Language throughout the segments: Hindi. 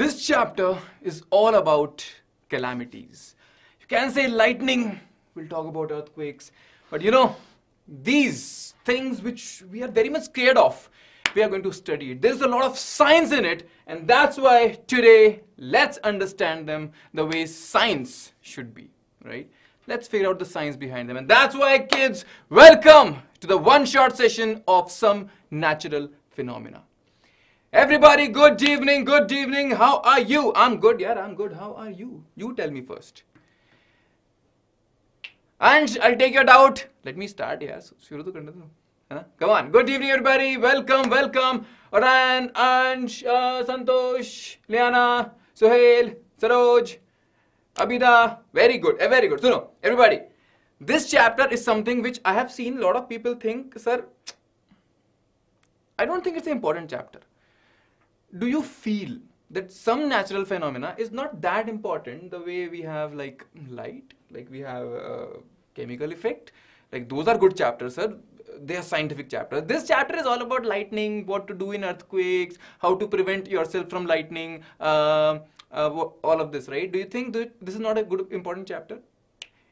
This chapter is all about calamities. You can say lightning, we'll talk about earthquakes, but you know, these things which we are very much scared of, we are going to study it. There's a lot of science in it, and that's why today let's understand them the way science should be, right? Let's figure out the science behind them. And that's why, kids, welcome to the one shot session of some natural phenomena. Everybody, good evening, good evening. How are you? I'm good, yeah, I'm good. How are you? You tell me first. And I'll take your doubt. Let me start, yes. Yeah. Come on. Good evening, everybody. Welcome, welcome. Oran, Ansh, uh, Santosh, Liana, Sohail, Saroj, Abida. Very good, uh, very good. So, no, everybody, this chapter is something which I have seen a lot of people think, sir, I don't think it's an important chapter do you feel that some natural phenomena is not that important the way we have like light like we have uh, chemical effect like those are good chapters sir they are scientific chapters this chapter is all about lightning what to do in earthquakes how to prevent yourself from lightning uh, uh, all of this right do you think this is not a good important chapter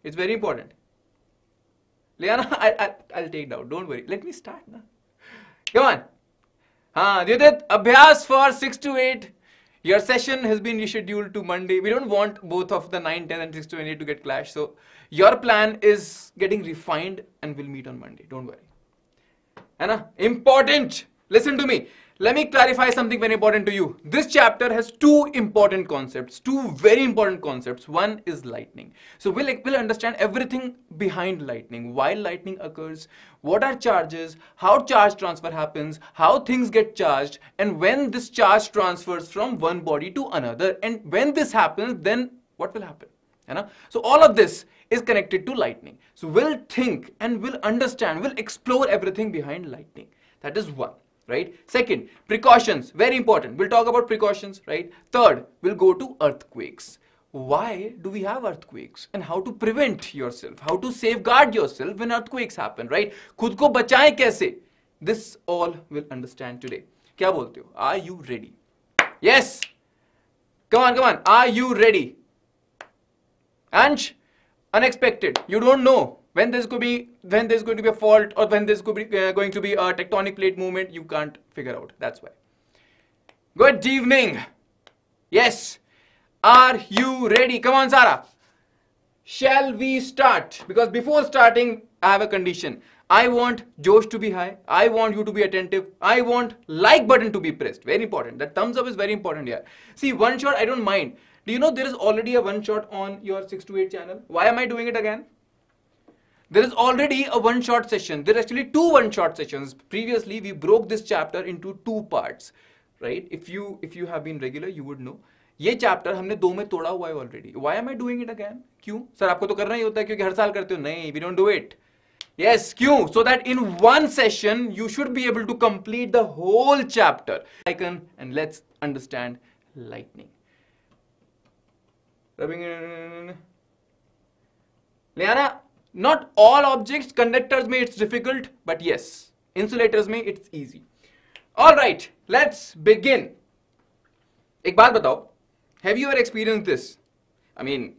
it's very important Liana, I, I, I'll take down. Don't worry. Let me start now. Come on. Ah, Didit, abhyas for 6 to 8 your session has been rescheduled to Monday. We don't want both of the 9, 10 and 6 to 8 to get clashed. So your plan is getting refined and we'll meet on Monday. Don't worry. Anna, important. Listen to me. Let me clarify something very important to you. This chapter has two important concepts, two very important concepts. One is lightning. So we'll, we'll understand everything behind lightning, why lightning occurs, what are charges, how charge transfer happens, how things get charged, and when this charge transfers from one body to another. And when this happens, then what will happen? You know? So all of this is connected to lightning. So we'll think and we'll understand, we'll explore everything behind lightning. That is one right? Second, precautions, very important. We'll talk about precautions, right? Third, we'll go to earthquakes. Why do we have earthquakes and how to prevent yourself, how to safeguard yourself when earthquakes happen, right? खुद को बचाएं कैसे? This all we'll understand today. क्या बोलते हो? Are you ready? Yes. Come on, come on. Are you ready? And unexpected. You don't know when there's going to be when there's going to be a fault or when there's going to be, uh, going to be a tectonic plate movement you can't figure out. That's why. Good evening. Yes. Are you ready? Come on Sarah. Shall we start? Because before starting I have a condition. I want Josh to be high. I want you to be attentive. I want like button to be pressed. Very important. That thumbs up is very important here. See one shot I don't mind. Do you know there is already a one shot on your 6 to 8 channel? Why am I doing it again there is already a one shot session. There are actually two one shot sessions. Previously, we broke this chapter into two parts, right? If you if you have been regular, you would know. ये चैप्टर हमने दो में तोड़ा हुआ है already why am I doing it again क्यों सर आपको तो करना ही होता है क्योंकि हर साल करते हो नहीं we don't do it yes क्यों so that in one session you should be able to complete the whole chapter icon and let's understand lightning rubbing Liana not all objects, conductors may it's difficult, but yes, insulators may it's easy. All right, let's begin. एक बात बताओ, have you ever experienced this? I mean,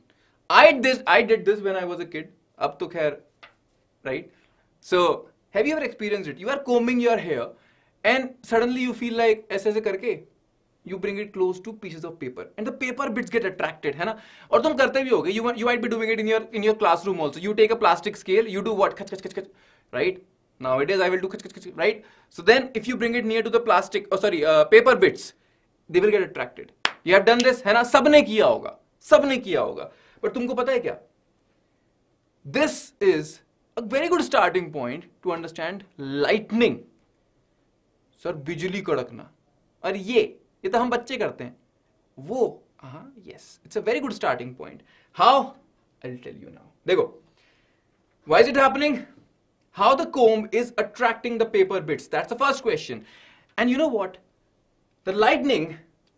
I did this, I did this when I was a kid. अब तो खैर, right? So, have you ever experienced it? You are combing your hair and suddenly you feel like ऐसे ऐसे करके you bring it close to pieces of paper and the paper bits get attracted है ना और तुम करते भी होगे you you might be doing it in your in your classroom also you take a plastic scale you do what खच खच खच खच right nowadays I will do खच खच खच right so then if you bring it near to the plastic oh sorry uh, paper bits they will get attracted you have done this है ना सबने किया होगा सबने किया होगा but तुमको पता है क्या this is a very good starting point to understand lightning sir बिजली कड़कना और ये ये तो हम बच्चे करते हैं। वो हाँ yes it's a very good starting point how I tell you now देखो why is it happening how the comb is attracting the paper bits that's the first question and you know what the lightning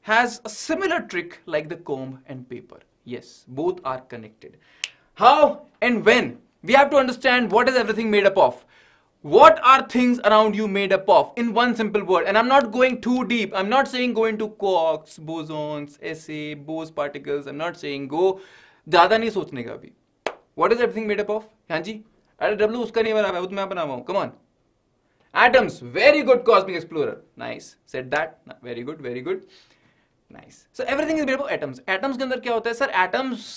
has a similar trick like the comb and paper yes both are connected how and when we have to understand what is everything made up of what are things around you made up of in one simple word and i'm not going too deep i'm not saying go into quarks bosons sa bose particles i'm not saying go ज़्यादा नहीं सोचने का अभी what is everything made up of हाँ जी अरे डब्ल्यू उसका नहीं बना हुआ वो तो मैं बना हुआ हूँ come on atoms very good cosmic explorer nice said that very good very good nice so everything is made up of atoms atoms के अंदर क्या होता है sir atoms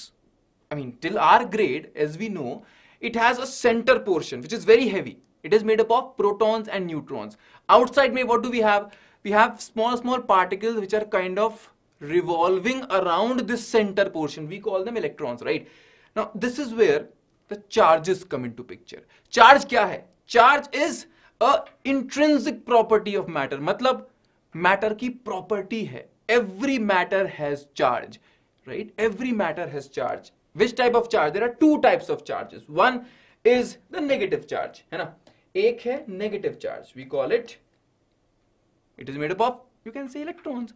I mean till our grade as we know it has a center portion which is very heavy it is made up of protons and neutrons. Outside me, what do we have? We have small, small particles which are kind of revolving around this center portion. We call them electrons, right? Now, this is where the charges come into picture. Charge kya hai? Charge is a intrinsic property of matter. matlab matter ki property hai. Every matter has charge, right? Every matter has charge. Which type of charge? There are two types of charges. One is the negative charge, hai na? एक है negative charge we call it it is made up of you can say electrons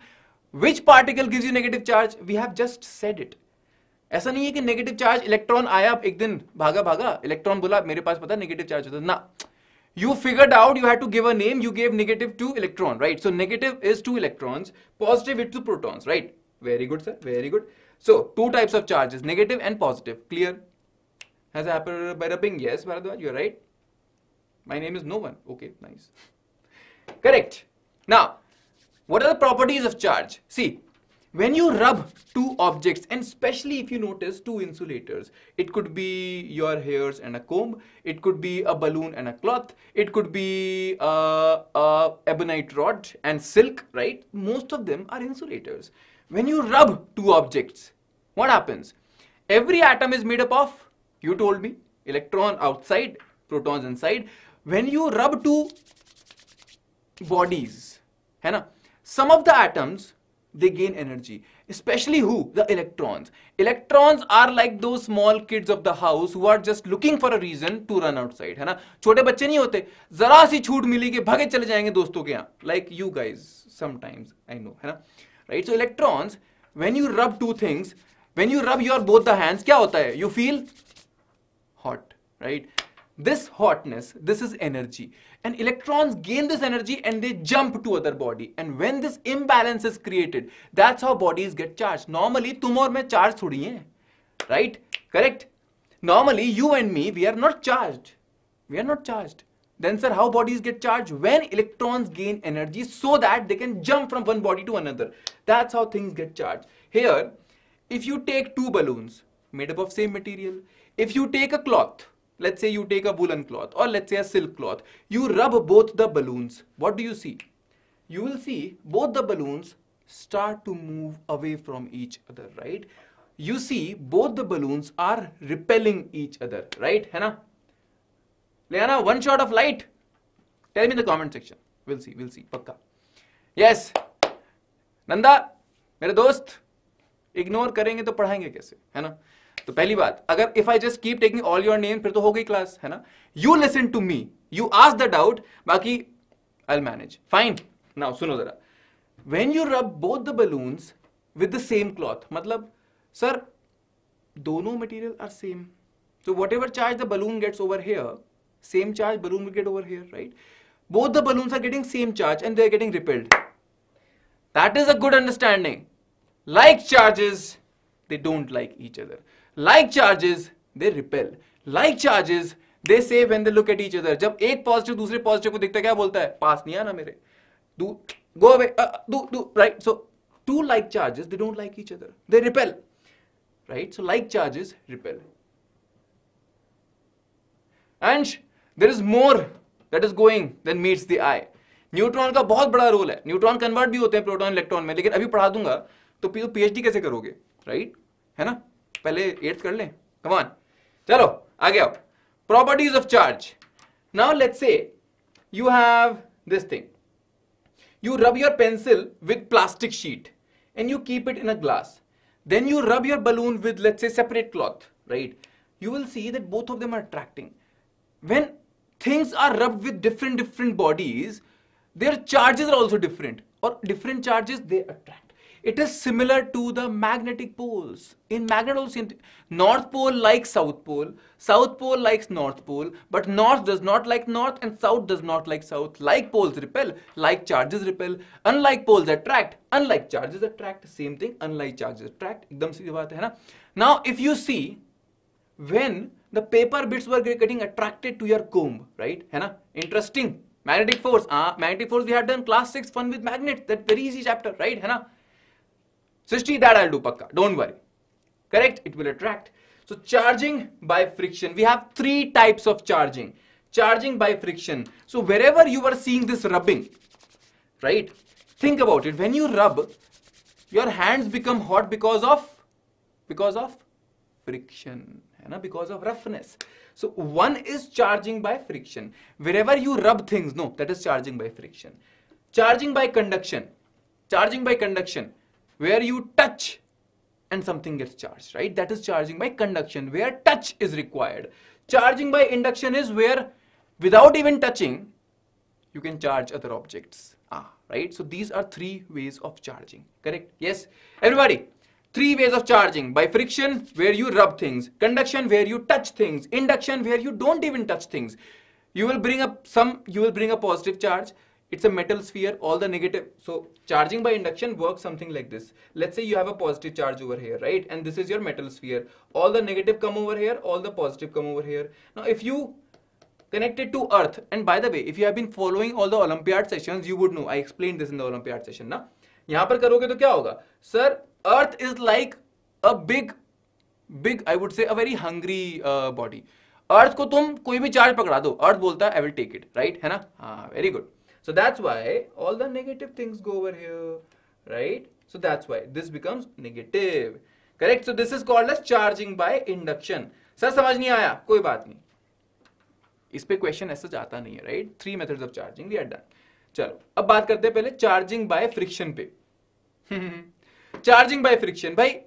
which particle gives you negative charge we have just said it ऐसा नहीं है कि नेगेटिव चार्ज इलेक्ट्रॉन आया एक दिन भागा भागा इलेक्ट्रॉन बोला मेरे पास पता नेगेटिव चार्ज होता ना you figured out you had to give a name you gave negative to electron right so negative is two electrons positive is two protons right very good sir very good so two types of charges negative and positive clear has happened by rubbing yes Bharadwaj you're right my name is no one. Okay, nice. Correct. Now, what are the properties of charge? See, when you rub two objects, and especially if you notice two insulators, it could be your hairs and a comb, it could be a balloon and a cloth, it could be a, a ebonite rod and silk, right? Most of them are insulators. When you rub two objects, what happens? Every atom is made up of, you told me, electron outside, protons inside when you rub two bodies है ना? Some of the atoms they gain energy specially who the electrons electrons are like दो small kids of the house who are just looking for a reason to run outside है ना? छोटे बच्चे नहीं होते। जरा सी छूट मिली कि भगे चले जाएँगे दोस्तों के यहाँ। Like you guys sometimes I know है ना? Right so electrons when you rub two things when you rub your both the hands क्या होता है? You feel hot right this hotness this is energy. And electrons gain this energy and they jump to other body. And when this imbalance is created that's how bodies get charged. Normally tum aur main charge thodi hai right? Correct? Normally you and me we are not charged. We are not charged. Then sir how bodies get charged? When electrons gain energy so that they can jump from one body to another. That's how things get charged. Here if you take two balloons made up of same material. If you take a cloth let's say you take a woolen cloth or let's say a silk cloth you rub both the balloons what do you see you will see both the balloons start to move away from each other right you see both the balloons are repelling each other right है Leana one shot of light tell me in the comment section we'll see we'll see pakka yes Nanda मेरे दोस्त इग्नोर करेंगे तो पढ़ाएँगे कैसे है ना तो पहली बात, अगर if I just keep taking all your name फिर तो हो गई क्लास है ना? You listen to me you ask the doubt बाकी आई मैनेज फाइन नाउ सुनो जरा. When you rub both the balloon with the same cloth मतलब सर दोनों material are same so whatever charge the balloon gets over here same charge balloon get over here right both the balloon are getting same charge and they are getting repelled that is a good understanding like charges they don't like each other like charges they repel like charges they say when they look at each other जब एक पॉजिटिव दूसरे पॉजिटिव को देखता है क्या बोलता है पास नहीं आना मेरे away uh, do do right so two like charges they don't like each other they repel right so like charges repel and there is more that is going than meets the eye neutron का बहुत बड़ा रोल है न्यूट्रॉन कन्वर्ट भी होते हैं प्रोटॉन इलेक्ट्रॉन में लेकिन अभी पढ़ा दूँगा तो पीएचडी कैसे करोगे राइट? है ना? पहले एट्थ कर लें। कमान चलो, आगे आओ। Properties of charge now let say you have this thing you rub your pencil with plastic sheet and you keep it in a glass then you rub your balloon with let say separate cloth right you will see that both of them are attracting when things are rub with different different bodies their charges are also different और different charges they attract it is similar to the magnetic poles. In magnet poles, North Pole likes South Pole, South Pole likes North Pole, but North does not like North and South does not like South. Like poles repel, like charges repel. Unlike poles attract, unlike charges attract. Same thing, unlike charges attract. एकदम सीधी बात है ना? Now, if you see, when the paper bits were getting attracted to your comb, right? है ना? Interesting. Magnetic force. Ah, magnetic force we had done class 6 fun with magnets. That very easy chapter, right? है ना? Srishti, that I'll do pakka. Don't worry. Correct? It will attract. So charging by friction. We have three types of charging. Charging by friction. So wherever you are seeing this rubbing, right? Think about it. When you rub, your hands become hot because of because of friction. Because of roughness. So one is charging by friction. Wherever you rub things, no, that is charging by friction. Charging by conduction. Charging by conduction where you touch and something gets charged, right? That is charging by conduction, where touch is required. Charging by induction is where without even touching, you can charge other objects. Ah, right? So these are three ways of charging, correct? Yes? Everybody, three ways of charging. By friction, where you rub things. Conduction, where you touch things. Induction, where you don't even touch things. You will bring up some, you will bring a positive charge it's a metal sphere all the negative so charging by induction works something like this let's say you have a positive charge over here right and this is your metal sphere all the negative come over here all the positive come over here now if you connect it to earth and by the way if you have been following all the olympiad sessions you would know i explained this in the olympiad session na yahan par karoge to kya hoga sir earth is like a big big i would say a very hungry uh, body अर्थ को तुम कोई भी चार्ज पकड़ा दो अर्थ बोलता है I will take it right है ना हाँ very good So that's why all the negative things go over here, right? So that's why this becomes negative. Correct? So this is called as charging by induction. Sir समझ नहीं आया कोई बात नहीं इस पे क्वेश्चन ऐसा जाता नहीं है right three methods of charging we are done चलो अब बात करते हैं पहले चार्जिंग बाय फ्रिक्शन पे चार्जिंग बाय फ्रिक्शन भाई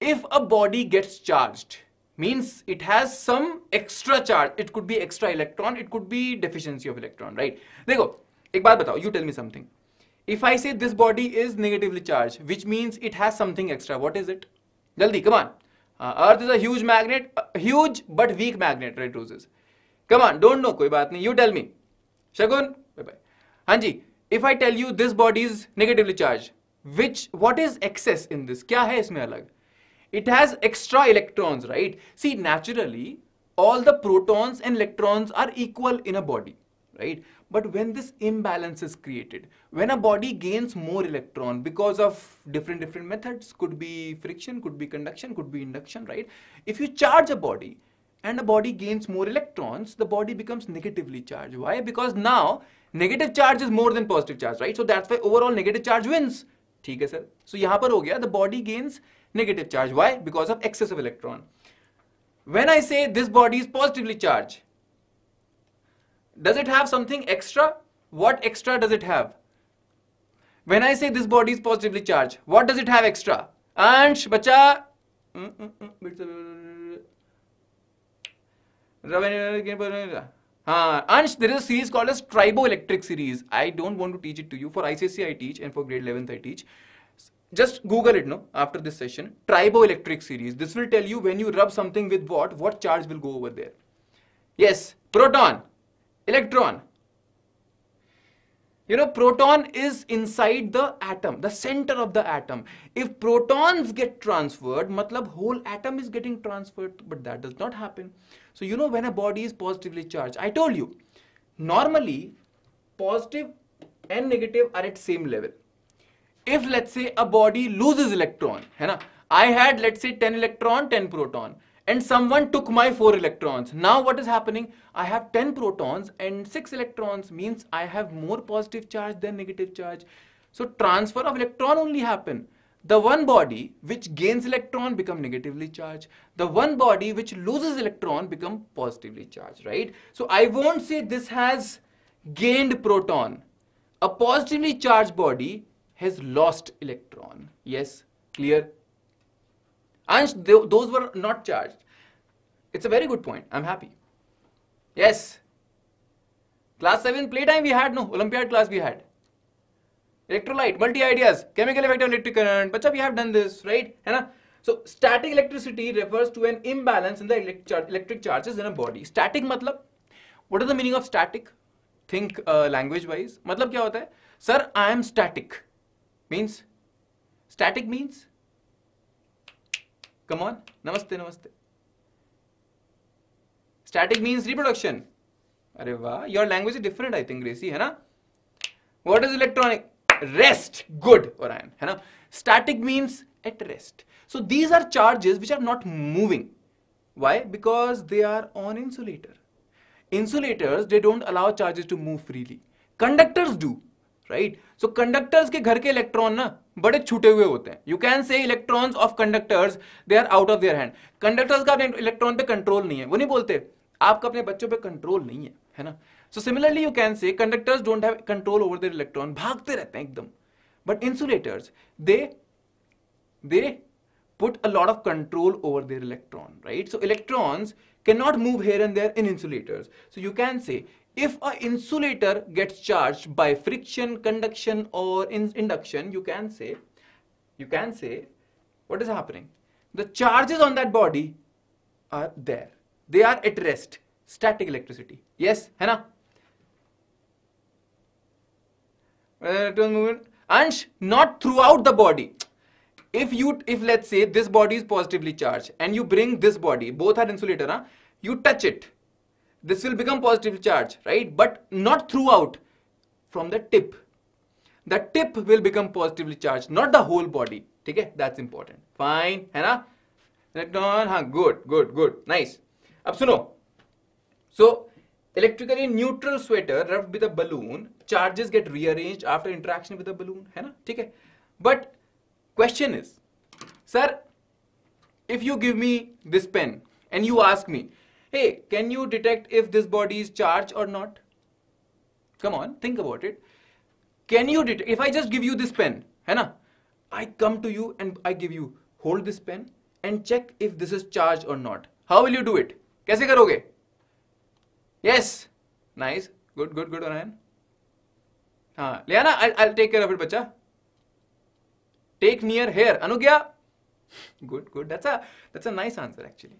if a body gets charged means it has some extra charge it could be extra electron it could be deficiency of electron right देखो एक बात बताओ you tell me something if I say this body is negatively charged which means it has something extra what is it jaldi come on uh, earth is a huge magnet uh, huge but weak magnet right roses come on don't know कोई बात नहीं you tell me shagun bye bye हाँ जी if I tell you this body is negatively charged which what is excess in this क्या है इसमें अलग it has extra electrons, right? See, naturally, all the protons and electrons are equal in a body, right? But when this imbalance is created, when a body gains more electron because of different different methods, could be friction, could be conduction, could be induction, right? If you charge a body and a body gains more electrons, the body becomes negatively charged. Why? Because now negative charge is more than positive charge, right? So that's why overall negative charge wins. ठीक है सर सो so, यहां पर हो गया the body gains negative charge. Why? Because of excess of electron. When I say this body is positively charged, does it have something extra? What extra does it have? When I say this body is positively charged, what does it have extra? Ansh, bacha. Uh, Ansh, there is a series called as triboelectric series. I don't want to teach it to you. For ICSE I teach and for grade 11th I teach just google it no? After this session triboelectric series. This will tell you when you rub something with what what charge will go over there. Yes proton electron. You know proton is inside the atom the center of the atom. If protons get transferred matlab whole atom is getting transferred but that does not happen. So you know when a body is positively charged i told you normally positive and negative are at same level if let's say a body loses electron I had let's say 10 electron 10 proton and someone took my 4 electrons. Now what is happening? I have 10 protons and 6 electrons means I have more positive charge than negative charge. So transfer of electron only happen. The one body which gains electron become negatively charged. The one body which loses electron become positively charged right? So I won't say this has gained proton. A positively charged body has lost electron. Yes, clear? Ansh, those were not charged. It's a very good point. I'm happy. Yes. Class 7 playtime we had, no. Olympiad class we had. Electrolyte, multi-ideas, chemical effect on electric current. But we have done this, right? Hana? So, static electricity refers to an imbalance in the elect char electric charges in a body. Static matlab, what is the meaning of static? Think uh, language wise. Matlab kya hota hai? Sir, I am static means static means come on namaste namaste static means reproduction अरे वाह your language is different I think Gracie है ना what is electronic rest good और आई है ना static means at rest so these are charges which are not moving why because they are on insulator insulators they don't allow charges to move freely conductors do Right so conductors के घर के इलेक्ट्रॉन ना बड़े छूटे हुए होते हैं। You can say electrons of conductors they are out of their hand conductors का इलेक्ट्रॉन पे कंट्रोल नहीं है। वो नहीं बोलते, आपका अपने बच्चों पे कंट्रोल नहीं है है ना? So similarly you can say conductors don't have control over their electron भागते रहते हैं एकदम। But insulators they they put a lot of control over their electron, right? So, electrons cannot move here and there in insulators. So, you can say if a insulator gets charged by friction conduction or in induction you can say you can say what is happening? The charges on that body are there. They are at rest. Static electricity. Yes है ना? And not throughout the body. If you if let's say this body is positively charged and you bring this body both are insulator huh? you touch it this will become positively charged right but not throughout from the tip the tip will become positively charged not the whole body okay that's important fine है ना electron हाँ good good good nice अब सुनो so electrically neutral sweater rubbed with a balloon charges get rearranged after interaction with the balloon है ना ठीक है but question is sir if you give me this pen and you ask me hey can you detect if this body is charged or not come on think about it can you detect if i just give you this pen है ना i come to you and i give you hold this pen and check if this is charged or not how will you do it कैसे करोगे yes nice good good good Narayan हाँ लिया ना I take care of it बच्चा take near here Anugya good good that's a that's a nice answer actually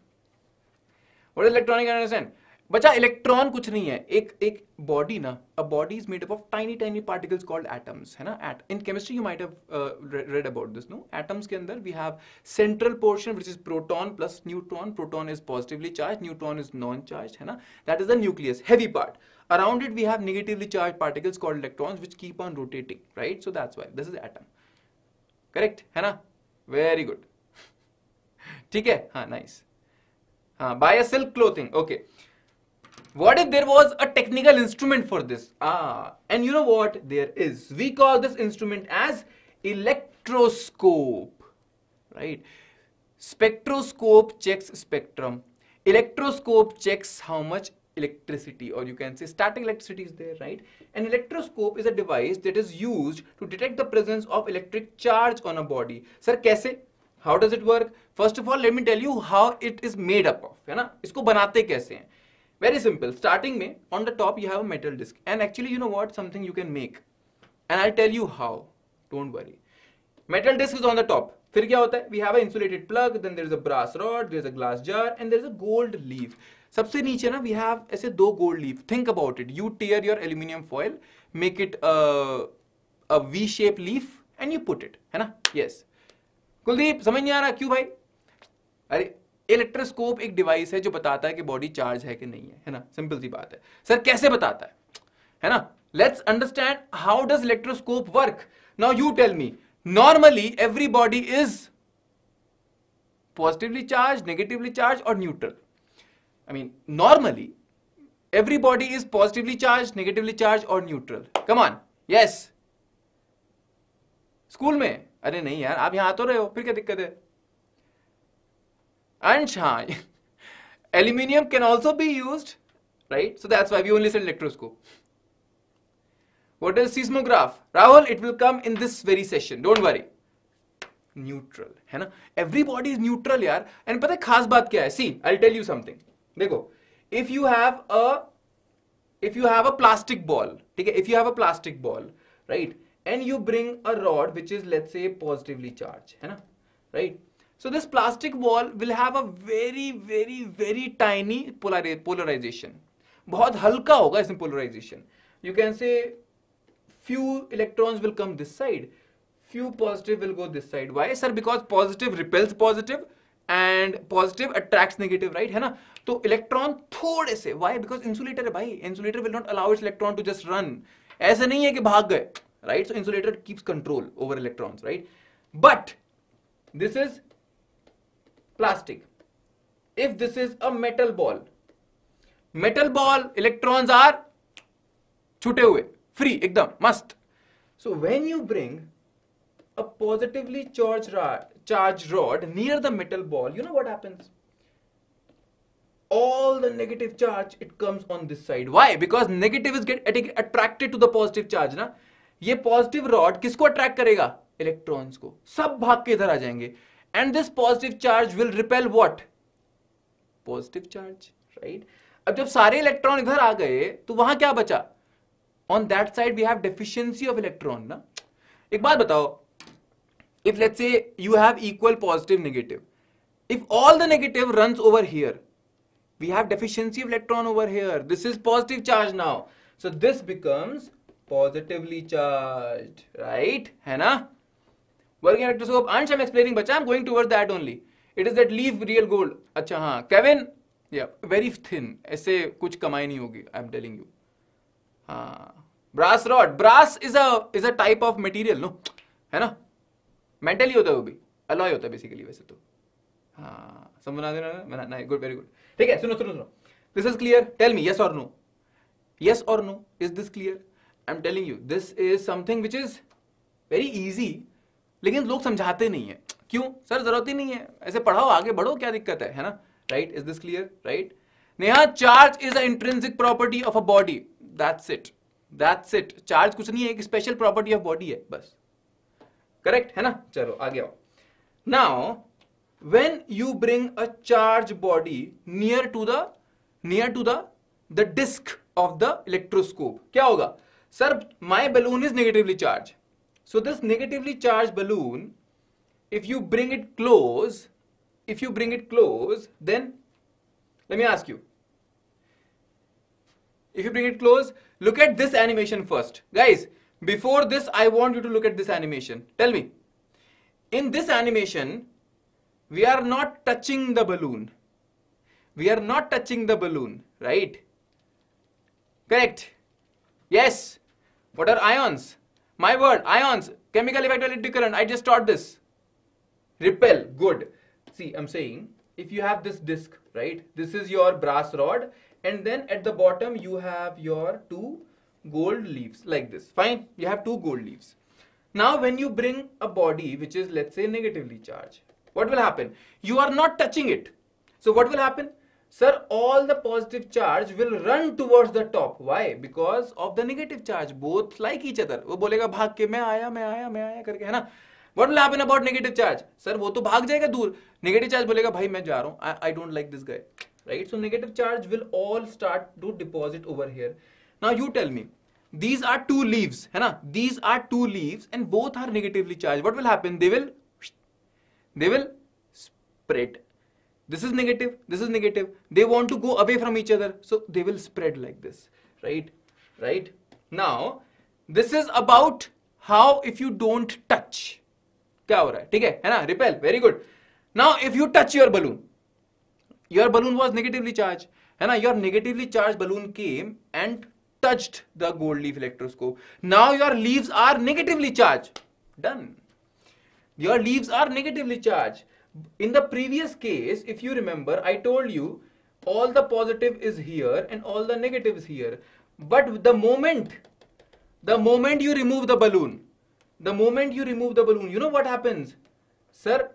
What is electronic understand बच्चा इलेक्ट्रॉन कुछ नहीं है। एक एक बॉडी ना a body is made up of tiny tiny particles called atoms है ना? At in chemistry you might have read about this no atoms के अंदर we have central portion which is proton plus neutron proton is positively charge neutron is non charge है ना? That is the nucleus heavy part around it we have negatively charge particles called electrons which keep on rotating, right? So that's why, this is atom. Correct, है ना? Very good. ठीक है? हाँ nice. हाँ buy a silk clothing okay What if there was a technical instrument for this? Ah, and you know what there is? We call this instrument as electroscope, right? Spectroscope checks spectrum. Electroscope checks how much electricity or you can say static electricity is there, right? An electroscope is a device that is used to detect the presence of electric charge on a body. Sir, kaise? How does it work first of all let me tell you how it is made up of है ना? इसको बनाते कैसे हैं? वेरी सिंपल स्टार्टिंग में on the top you have metal disc and actually you know what something you can make and I tell you how don't worry metal disc is on the top फिर क्या होता है we have insulated plug then there is a brass rod there is a glass jar and there is a gold leaf सबसे नीचे ना वी हैव ऐसे दो gold leaf think about it you tear your aluminium foil make it a V shape leaf and you put it है ना? यस. कुलदीप, समझ नहीं आ रहा क्यों भाई? अरे इलेक्ट्रोस्कोप एक डिवाइस है जो बताता है कि बॉडी चार्ज है कि नहीं है है ना? सिंपल सी बात है। सर कैसे बताता है? है ना? Let's understand how does electroscope work now you tell me normally everybody is positively charge negatively charge और neutral I mean normally everybody is positively charge negatively charge और neutral come on yes school में अरे नहीं यार, आप यहाँ आ तो रहे हो, फिर क्या दिक्कत है? अंश हाँ aluminium can also be use right so that's why we only sell electroscope what is seismograph Rahul it will come in this very session don't worry neutral है ना? एवरी बॉडी इज़ न्यूट्रल यार. एंड पता है, खास बात क्या है? See I tell you something देखो if you have a if you have a plastic ball ठीक है? If you have a plastic ball right and you bring a rod which is let's say positively charged है ना right so this plastic ball will have a very very very tiny polarization बहुत हल्का होगा इसमें polarization you can say few electrons will come this side few positive will go this side why sir because positive repels positive and positive attracts negative right है ना तो इलेक्ट्रॉन थोड़े से वाई बिकॉज़ इंसुलेटर है भाई insulator will not allow its electron to just run ऐसे नहीं है कि भाग गए right? So insulator keeps control over electrons, right? But this is plastic. If this is a metal ball, metal ball electrons are chute hue, free, ekdam, must. So when you bring a positively charged rod, charged rod near the metal ball, you know what happens? all the negative charge it comes on this side why because negative is get attracted to the positive charge na ये पॉजिटिव रॉड किसको अट्रैक्ट करेगा? इलेक्ट्रॉन्स को। सब भाग के इधर आ जाएँगे। And this positive charge will repel what positive charge right अब जब सारे इलेक्ट्रॉन इधर आ गए तो वहाँ क्या बचा? On that side we have deficiency of electron ना? एक बात बताओ। If let's say you have equal positive negative if all the negative runs over here we have deficiency of electron over here this is positive charge now so this becomes positively charge right है ना? Working electroscope aunt am explaining बच्चा I am going towards that only it is that leave real gold अच्छा हाँ केविन या वेरी थिन ऐसे कुछ कमाई नहीं होगी आई एम टेलिंग यू हाँ brass rod brass is a is a type of material no है ना? मेंटली होता है वो भी. अलॉय होता है बेसिकली वैसे तो. हाँ समझ ना देना गुड वेरी गुड ठीक है, सुनो सुनो सुनो. This is clear tell me yes और नो यस और no is this clear I am telling you this is something which is very easy लेकिन लोग समझाते नहीं है। क्यों? सर, ज़रूरत ही नहीं है। ऐसे पढ़ाओ, आगे बढ़ो, क्या दिक्कत है? है ना? Right is this clear right Neha charge is a intrinsic property of a body that's it that's it charge कुछ नहीं है, एक स्पेशल प्रॉपर्टी ऑफ़ बॉडी है, बस। करेक्ट है ना? चलो, आगे आओ। Now when bring a charge body near to the, near to the the disk of the electroscope, क्या होगा? Sir my balloon is negatively charged so this negatively charged balloon if you bring it close if you bring it close then let me ask you if you bring it close look at this animation first guys before this, I want you to look at this animation. Tell me. In this animation, we are not touching the balloon. We are not touching the balloon, right? Correct. Yes. What are ions? My word, ions, chemical effect electric current. I just taught this. Repel, good. See, I'm saying if you have this disc, right? This is your brass rod and then at the bottom you have your two gold leaves like this. Fine, you have two gold leaves. Now when you bring a body which is let's say negatively charged, what will happen? You are not touching it. So what will happen? Sir all the positive charge will run towards the top why because of the negative charge both like each other वो बोलेगा, भाग के, मैं आया मैं आया मैं आया करके, है ना? What will happen about negative charge sir वो तो भाग जाएगा दूर. नेगेटिव चार्ज बोलेगा, भाई, मैं जा रहा हूँ. I don't like this guy right so negative charge will all start to deposit over here now you tell me these are two leave है ना? These are two leaves and both are negatively charge what will happen they will they will spread This is negative, this is negative. They want to go away from each other, so they will spread like this, right? Right? Now, this is about how if you don't touch, क्या हो रहा है ठीक है है ना repel very good now if you touch your balloon your balloon was negatively charge है ना your negatively charge balloon came and touched the gold leaf electroscope. Now your leaves are negatively charged. Done. Your leaves are negatively charged. In the previous case, if you remember, I told you all the positive is here and all the negative is here. But the moment, the moment you remove the balloon, the moment you remove the balloon, you know what happens? Sir,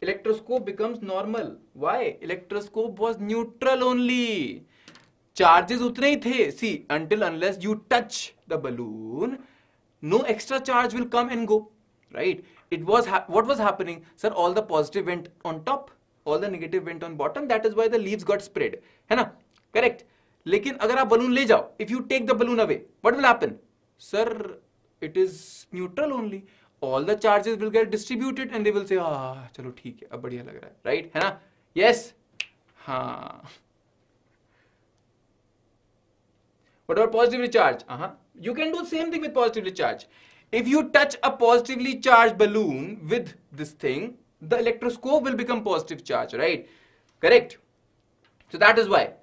electroscope becomes normal. Why? Electroscope was neutral only. Charges utne hi the. See, until unless you touch the balloon, no extra charge will come and go Right it was what was happening sir all the positive went on top all the negative went on bottom that is why the leaves got spread है ना करेक्ट लेकिन अगर आप बलून ले जाओ if you take the balloon away what will happen sir it is neutral only. All the charges will get distributed and they will say, ah, chalo theek hai, ab badhiya lag raha hai. Right? है ना? Yes? हाँ. What about positively charged? Uh-huh. You can do the same thing with positively charged. If you touch a positively charged balloon with this thing, the electroscope will become positive charge, right? Correct? So that is why.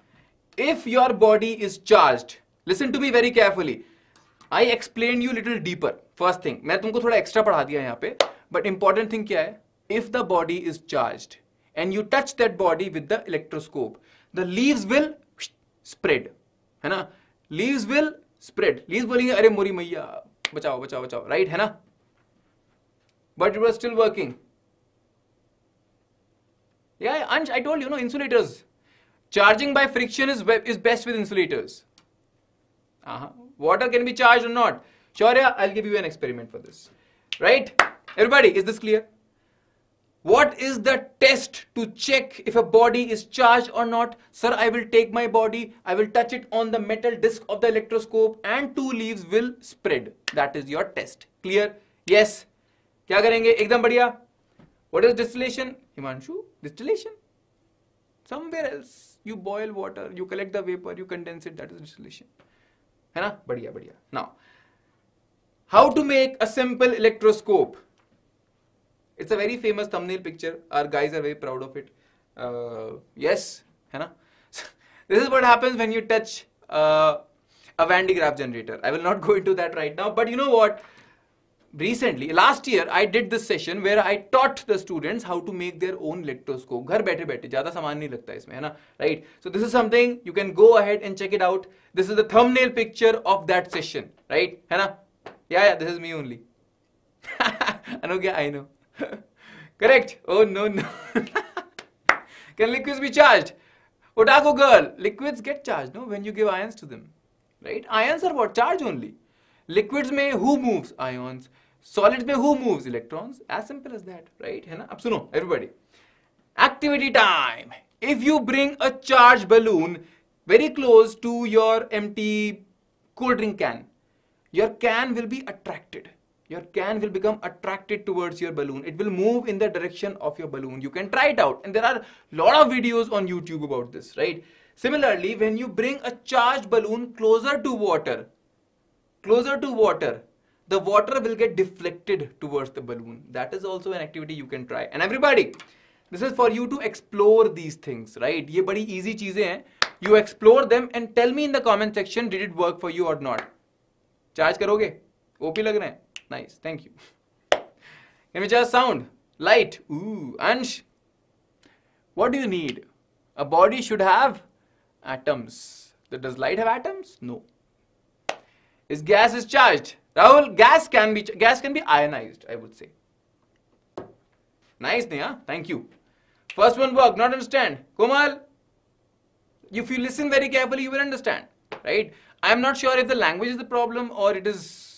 If your body is charged, listen to me very carefully. I explained you little deeper. First thing, मैं तुमको थोड़ा extra पढ़ा दिया यहाँ पे. But important thing क्या है? If the body is charged and you touch that body with the electroscope, the leaves will spread. है ना? Leaves will spread. Leaves बोलेंगे अरे मोरी मैया बचाओ बचाओ बचाओ। राइट है ना? But you are still working I told you no insulators charging by friction is is best with insulators water can be charge not चौर I give you an experiment for this right everybody is this clear what is the test to check if a body is charged or not? Sir, I will take my body, I will touch it on the metal disc of the electroscope and two leaves will spread. That is your test. Clear? Yes. क्या करेंगे एकदम बढ़िया What is distillation? Himanshu, distillation. Somewhere else. You boil water, you collect the vapor, you condense it, that is distillation. है ना बढ़िया बढ़िया Now, how to make a simple electroscope? It's a very famous thumbnail picture. Our guys are very proud of it. Uh, yes, है ना? this is what happens when you touch uh, a Van de Graaff generator. I will not go into that right now. But you know what? Recently, last year, I did this session where I taught the students how to make their own electroscope. घर बैठे बैठे ज़्यादा सामान नहीं लगता इसमें है ना right? So this is something you can go ahead and check it out. This is the thumbnail picture of that session, right? है ना? Yeah, yeah, this is me only. Anugya, I know. Correct. Oh, no, no. Can liquids be charged? Otago girl, liquids get charged, no, when you give ions to them. Right? Ions are what? Charge only. Liquids may who moves? Ions. Solids may who moves? Electrons. As simple as that, right? Hena. Ab suno, everybody. Activity time. If you bring a charged balloon very close to your empty cold drink can, your can will be attracted your can will become attracted towards your balloon. It will move in the direction of your balloon. You can try it out. And there are a lot of videos on YouTube about this, right? Similarly, when you bring a charged balloon closer to water, closer to water, the water will get deflected towards the balloon. That is also an activity you can try. And everybody, this is for you to explore these things, right? ये बड़ी easy चीजें हैं. You explore them and tell me in the comment section, did it work for you or not? Charge करोगे? OP लग रहे हैं? Nice, thank you. Can we just sound? Light. Ooh, Ansh. What do you need? A body should have atoms. Does light have atoms? No. Is gas is charged? Rahul, gas can be gas can be ionized, I would say. Nice, Neha. Thank you. First one work, not understand. Komal, if you listen very carefully, you will understand. Right? I am not sure if the language is the problem or it is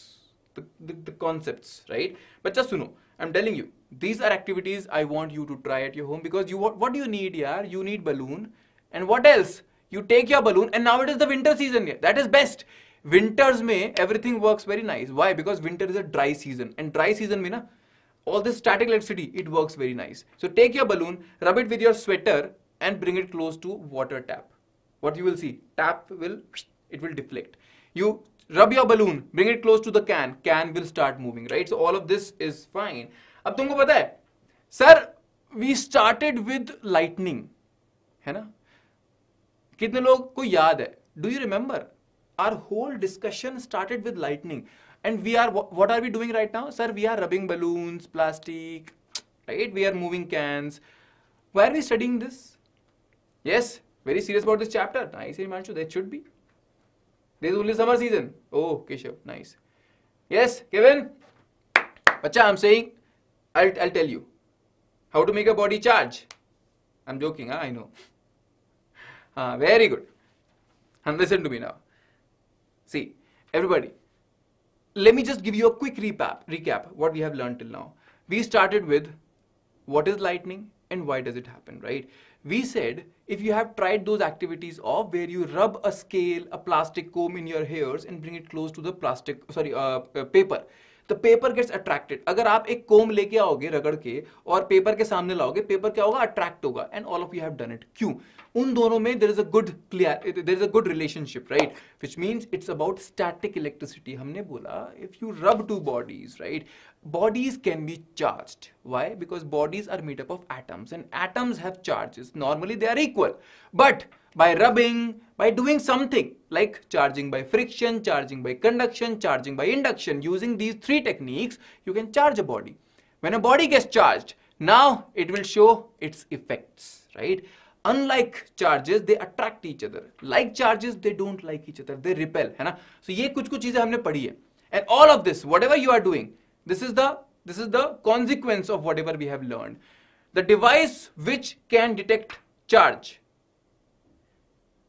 the, the, the concepts, right? But just to know, I'm telling you, these are activities I want you to try at your home because you what, what do you need, yeah? You need balloon. And what else? You take your balloon and now it is the winter season here. That is best. Winters may everything works very nice. Why? Because winter is a dry season. And dry season may na, all this static electricity, it works very nice. So take your balloon, rub it with your sweater and bring it close to water tap. What you will see, tap will, it will deflect. You rub your balloon, bring it close to the can, can will start moving, right? So all of this is fine. अब तुमको पता है sir we started with lightning है ना कितने लोग को याद है do you remember our whole discussion started with lightning and we are what are we doing right now sir we are rubbing balloons plastic right we are moving cans why are we studying this yes very serious about this chapter nice Himanshu that should be This is only summer season. Oh, Keshav, nice. Yes, Kevin? Bacha, I'm saying, I'll, I'll tell you. How to make a body charge. I'm joking, huh? I know. Ah, very good. And listen to me now. See, everybody, let me just give you a quick recap, recap what we have learned till now. We started with what is lightning and why does it happen, right? We said if you have tried those activities of where you rub a scale, a plastic comb in your hairs and bring it close to the plastic, sorry, uh, uh, paper. The paper gets attracted. अगर आप एक कोम लेके आओगे रगड़ के और पेपर के सामने लाओगे पेपर क्या होगा? अट्रैक्ट होगा. And all of you have done it क्यों? उन दोनों में there is a good clear there is a good relationship right which means it's about static electricity हमने बोला if you rub two bodies right can be charged. Why? Because bodies are made up of atoms and atoms have charges. Normally they are equal. But by rubbing by doing something like charging by friction charging by conduction charging by induction using these three techniques you can charge a body when a body gets charged now it will show its effects right unlike charges they attract each other like charges they don't like each other they repel है ना so ये कुछ कुछ चीजें हमने पढ़ी है and all of this whatever you are doing this is the this is the consequence of whatever we have learned. The device which can detect charge.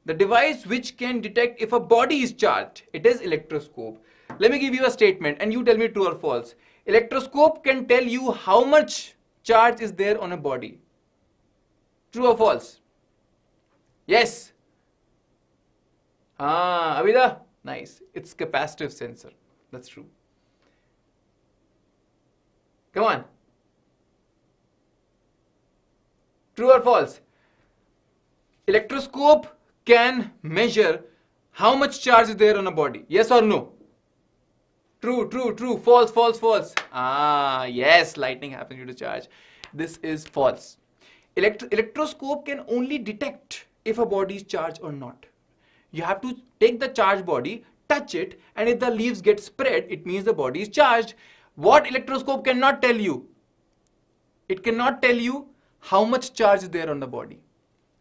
the device which can detect if a body is charged, it is electroscope. Let me give you a statement and you tell me true or false. Electroscope can tell you how much charge is there on a body. True or false? Yes. Ah, Abida, nice. It's capacitive sensor. That's true. Come on. True or false? Electroscope can measure how much charge is there on a body. Yes or no? True, true, true. False, false, false. Ah, yes, lightning happens due to charge. This is false. Elect electroscope can only detect if a body is charged or not. You have to take the charged body, touch it, and if the leaves get spread, it means the body is charged. What electroscope cannot tell you? It cannot tell you how much charge is there on the body.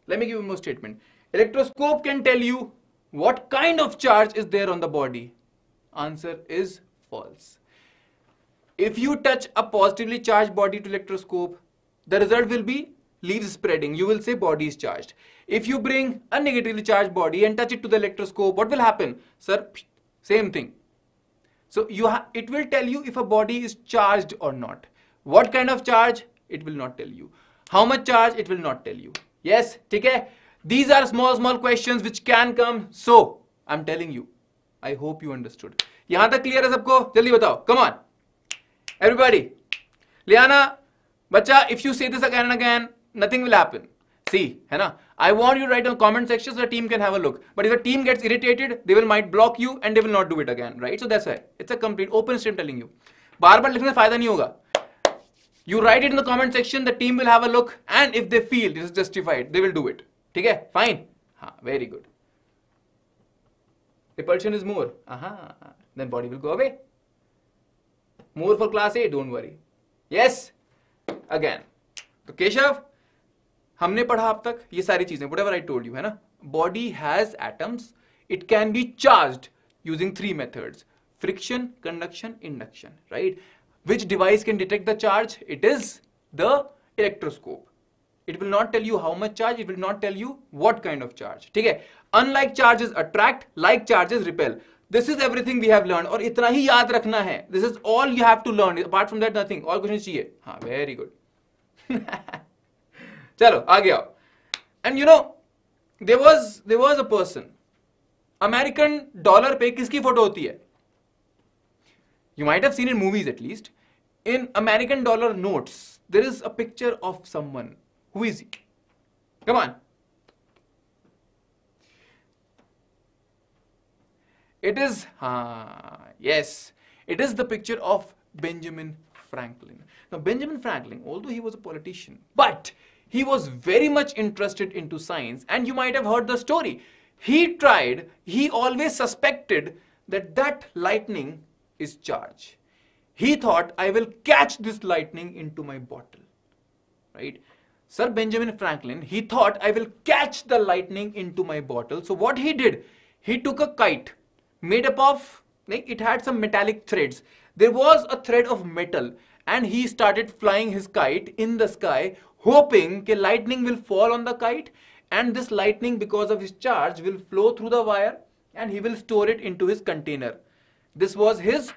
Let me give you more statement. Electroscope can tell you what kind of charge is there on the body. Answer is false. If you touch a positively charged body to electroscope, the result will be leaves spreading. You will say body is charged. If you bring a negatively charged body and touch it to the electroscope, what will happen? Sir, same thing. So you it will tell you if a body is charged or not. What kind of charge? It will not tell you. How much charge? It will not tell you. Yes, okay? These are small, small questions which can come. So, I'm telling you. I hope you understood. यहाँ तक क्लियर है सबको जल्दी बताओ कम ऑन एवरीबॉडी लियाना बच्चा if you say this again and again nothing will happen see है ना I want you to write in the comment section so the team can have a look. But if the team gets irritated, they will might block you and they will not do it again, right? So that's why it's a complete open stream telling you. बार बार लिखने से फायदा नहीं होगा. You write it in the comment section. The team will have a look, and if they feel this is justified, they will do it. ठीक है? फाइन हाँ very good repulsion is more then body will go away more for class A don't worry yes again तो केशव हमने पढ़ा अब तक ये सारी चीज़ें वट आई टोल्ड यू है ना? Body has atoms it can be charge using three methods friction conduction induction right which device can detect the charge it is the electroscope it will not tell you how much charge it will not tell you what kind of charge ठीक है? Unlike charges attract like charges repel this is everything we have learn और इतना ही याद रखना है। This is all you have to learn apart from that nothing all question चाहिए। हाँ वेरी गुड चलो आ गया and you know they was they was a person American dollar पे किसकी फ़ोटो होती है? You might have seen in movies at least in American dollar notes there is a picture of someone Who is he? Come on. It is, uh, yes, it is the picture of Benjamin Franklin. Now, Benjamin Franklin, although he was a politician, but he was very much interested into science and you might have heard the story. He tried, he always suspected that that lightning is charge. He thought, I will catch this lightning into my bottle, right? Sir Benjamin Franklin, he thought, I will catch the lightning into my bottle. So what he did, he took a kite made up of, like it had some metallic threads. There was a thread of metal and he started flying his kite in the sky hoping that lightning will fall on the kite and this lightning because of his charge will flow through the wire and he will store it into his container. This was his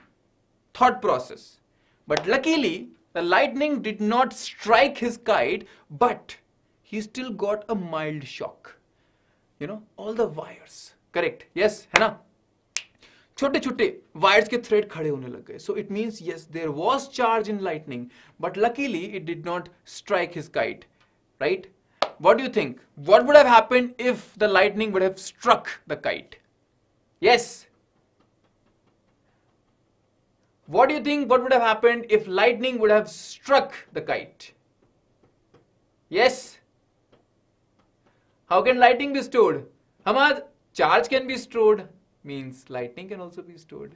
thought process. But luckily, the lightning did not strike his kite, but he still got a mild shock. You know, all the wires. Correct. Yes, है ना? छोटे छोटे वायर्स के थ्रेड खड़े होने लग गए so it means yes there was charge in lightning but luckily it did not strike his kite right what do you think what would have happened if the lightning would have struck the kite yes what do you think what would have happened if lightning would have struck the kite yes how can lightning be stored hamad charge can be stored means lightning can also be stored.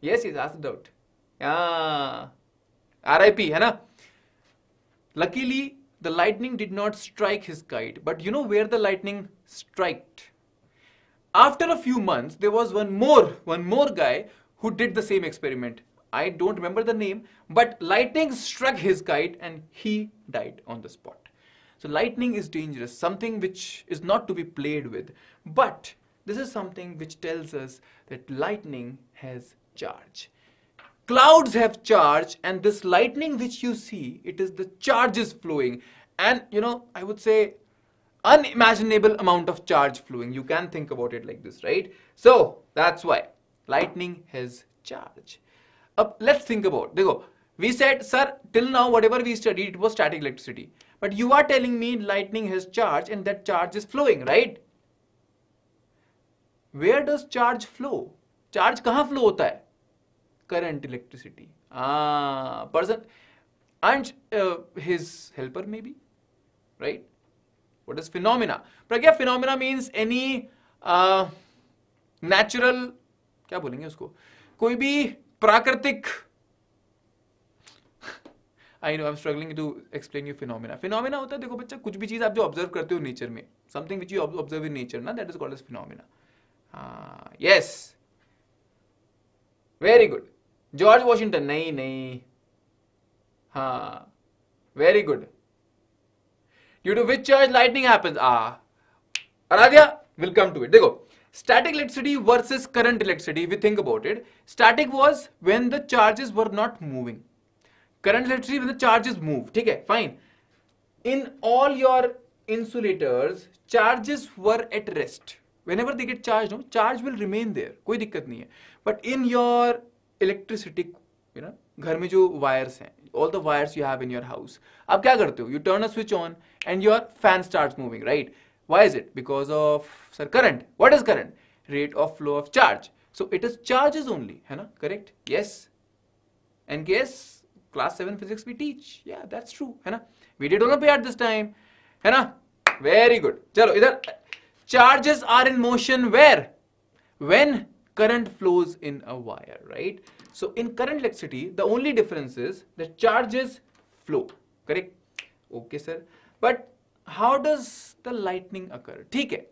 Yes, he's asked doubt. Yeah. RIP, है ना? Luckily, the lightning did not strike his kite. But you know where the lightning struck? After a few months, there was one more, one more guy who did the same experiment. I don't remember the name, but lightning struck his kite and he died on the spot. So lightning is dangerous, something which is not to be played with. But this is something which tells us that lightning has charge. Clouds have charge and this lightning which you see, it is the charges flowing and you know, I would say unimaginable amount of charge flowing. You can think about it like this, right? So that's why lightning has charge. Uh, let's think about देखो we said sir till now whatever we studied it was static electricity. But you are telling me lightning has charge and that charge is flowing right? Where does charge flow? Charge kahan flow hota hai current electricity. Ah person and uh, his helper maybe right? What is phenomena? Pragya phenomena means any uh, natural क्या बोलेंगे उसको? कोई भी प्राकृतिक I know I am struggling to explain you phenomena phenomena होता है, देखो बच्चा, कुछ भी चीज़ आप जो ऑब्ज़र्व करते हो नेचर में something which you observe in nature ना that is called as phenomena yes very good George Washington नहीं नहीं. हाँ very good due to which charge lightning happens uh Aaradhya welcome to it देखो static electricity versus current electricity if we think about it static was when the charges were not moving current electricity when the charges move है fine in all your insulators charges were at rest whenever they get charged no charge will remain there कोई दिक्कत नहीं है but in your electricity you know घर में जो wires हैं all the wires you have in your house आप क्या करते हो you turn a switch on and your fan starts moving right Why is it? Because of sir current. What is current? Rate of flow of charge. So it is charges only, hai na? correct? Yes. And guess class 7 physics we teach. Yeah, that's true. Hai na? We did Olympiad this time. Hai na? Very good. Chalo, idhar, charges are in motion where? When current flows in a wire, right? So in current electricity, the only difference is the charges flow, correct? Okay, sir. But how does the lightning occur ठीक है।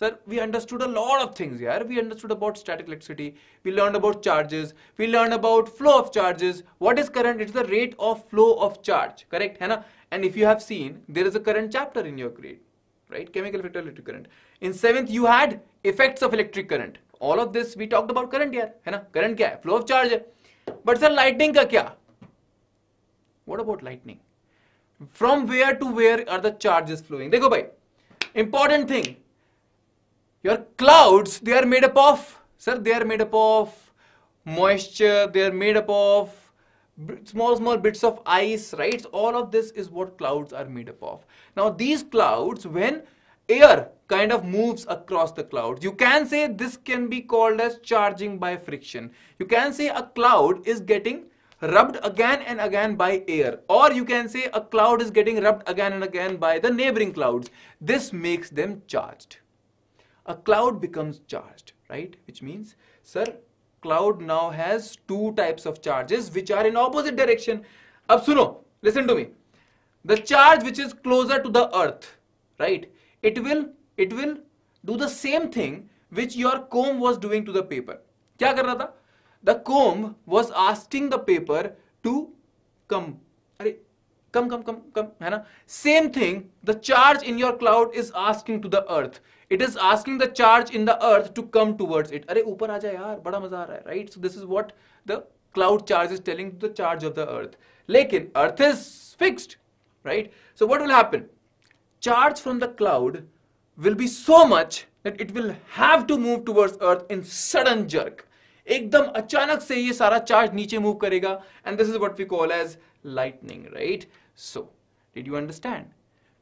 Sir we understood a lot of things यार we understood about static electricity we learn about charges we learn about flow of charges what is current it's the rate of flow of charge correct है ना? And if you have seen there is a current chapter in your create right chemical effect electric current in seventh you had effects of electric current all of this we talked about current यार है ना? करंट क्या है? फ्लो ऑफ़ चार्ज है. बट सर लाइटनिंग का क्या? What about lightning From where to where are the charges flowing? देखो भाई, important thing. Your clouds, they are made up of, sir, they are made up of moisture, they are made up of small small bits of ice right all of this is what clouds are made up of now these clouds when air kind of moves across the clouds you can say this can be called as charging by friction you can say a cloud is getting rubbed again and again by air or you can say a cloud is getting rubbed again and again by the neighboring clouds this makes them charged a cloud becomes charged right which means sir cloud now has two types of charges which are in opposite direction. Ab suno, listen to me. The charge which is closer to the earth, right? It will, it will do the same thing which your comb was doing to the paper. क्या कर रहा था? The comb was asking the paper to come. अरे come, come, come, come, है ना? Same thing, the charge in your cloud is asking to the earth. it is asking the charge in the earth to come towards it अरे ऊपर आ जा यार बड़ा मजा आ रहा है right so this is what the cloud charge is telling the charge of the earth लेकिन earth is fixed right so what will happen charge from the cloud will be so much that it will have to move towards earth in sudden jerk एकदम अचानक से ये सारा चार्ज नीचे मूव करेगा and this is what we call as lightning right so did you understand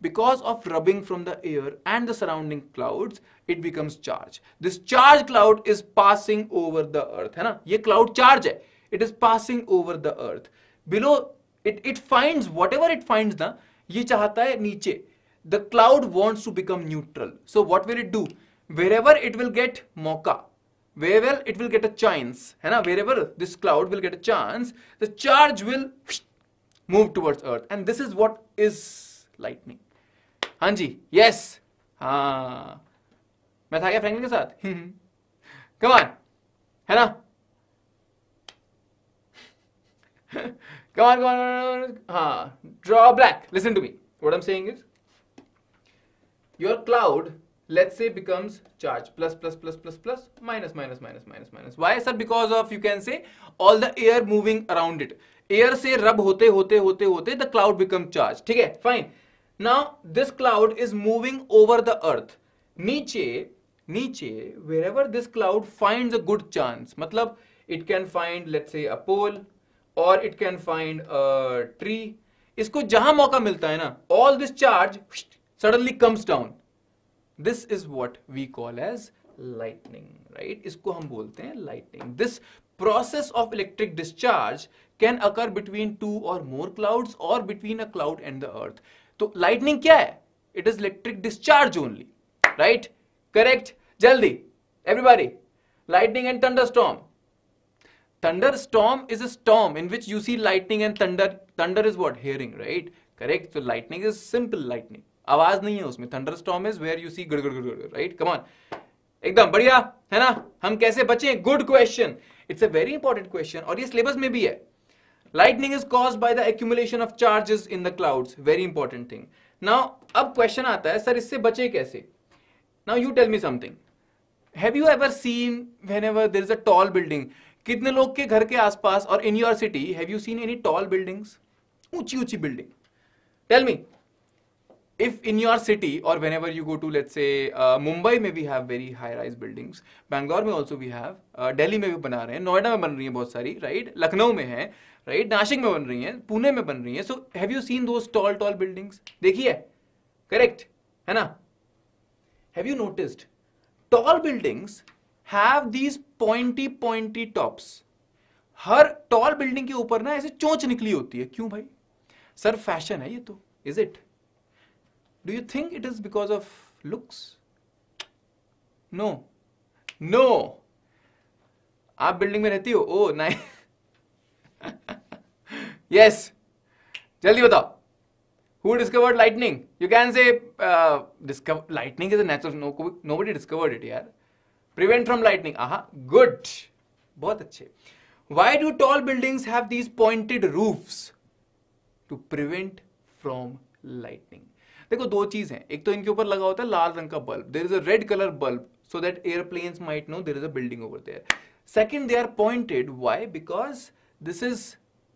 because of rubbing from the air and the surrounding clouds it becomes charge this charge cloud is passing over the earth है ना ये cloud charge है it is passing over the earth below it it finds whatever it finds ना ये चाहता है नीचे the cloud wants to become neutral so what will it do wherever it will get mauka wherever it will get a chance है ना wherever this cloud will get a chance the charge will move towards earth and this is what is lightning हाँ जी yes हाँ मैं था क्या फ्रैंकलिन के साथ कम ऑन है ना come on, come on, come on. Ah, draw black. Listen to me. What I'm saying is, your cloud, let's say, becomes charge plus, plus, plus, plus, plus, minus, minus, minus, minus, minus. Why, sir? Because of, you can say, all the air moving around it. Air से rub होते होते होते होते the cloud become charge. ठीक है? Fine. Now, this cloud is moving over the earth. नीचे, नीचे, wherever this cloud finds a good chance, मतलब it can find, let's say, a pole, और इट कैन फाइंड ट्री इसको जहाँ मौका मिलता है ना all this charge suddenly comes down this is what we call as lightning right इसको हम बोलते हैं lightning this process of electric discharge can occur between two or more clouds और between a cloud and the earth तो लाइटनिंग क्या है it is electric discharge only right correct जल्दी everybody lightning and thunderstorm thunderstorm is a storm in which you see lightning and thunder thunder is what hearing right correct so lightning is simple lightning आवाज़ नहीं है उसमें thunder storm is where you see गड़गड़ right come on एकदम बढ़िया, है ना? हम कैसे बचे? Good question it's a very important question और ये सिलेबस में भी है। Lightning is cause by the accumulation of charges in the clouds very important thing now अब क्वेश्चन आता है, सर, इससे बचे कैसे? Now you tell me something have you ever seen whenever there is a tall building कितने लोग के घर के आसपास और in your city have you seen any tall buildings ऊँची ऊँची building tell me if in your city or whenever you go to let's say uh, mumbai में we have very high rise buildings. Bangalore में also we have. Uh, delhi में भी बना रहे हैं. नोएडा में बन रही हैं बहुत सारी राइट लखनऊ में है राइट नासिक में बन रही हैं पुणे में बन रही हैं. So have you seen those tall tall buildings देखिए. करेक्ट है ना? Have you noticed tall buildings have these pointy pointy tops her tall building के ऊपर ना ऐसे चोंच निकली होती है. क्यों भाई? सर फ़ैशन है ये तो. Is it do you think it is because of looks no no आप बिल्डिंग में रहती हो ओ नहीं यस जल्दी बताओ who discovered lightning you can say discover lightning is a natural no nobody discovered it यार प्रिवेंट फ्रॉम लाइटनिंग आहा गुड बहुत अच्छे why do tall buildings have these pointed roofs to prevent from lightning देखो, दो चीज़ है। एक तो इनके ऊपर लगा होता है लाल रंग का bulb. There is a red colour bulb so that airplane might no there is a building over there second they are pointed why because this is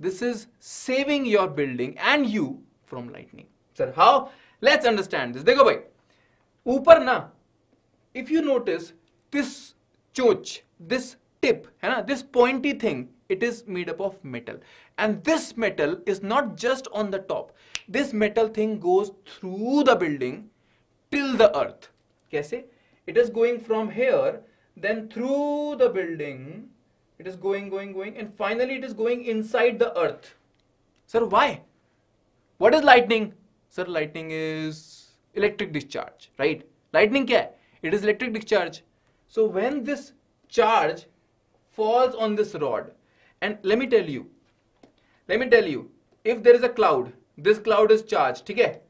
this is saving your building and you from lightning sir how let's understand this देखो भाई ऊपर ना इफ़ यू नोटिस दिस चोच दिस टिप है ना this pointy thing it is made up of metal and this metal is not just on the top This metal thing goes through the building till the earth. Kaise? It is going from here, then through the building, it is going, going, going, and finally it is going inside the earth. Sir, why? What is lightning? Sir, lightning is electric discharge, right? Lightning kya? It is electric discharge. So when this charge falls on this rod, and let me tell you, let me tell you, if there is a cloud, this cloud is charged, okay?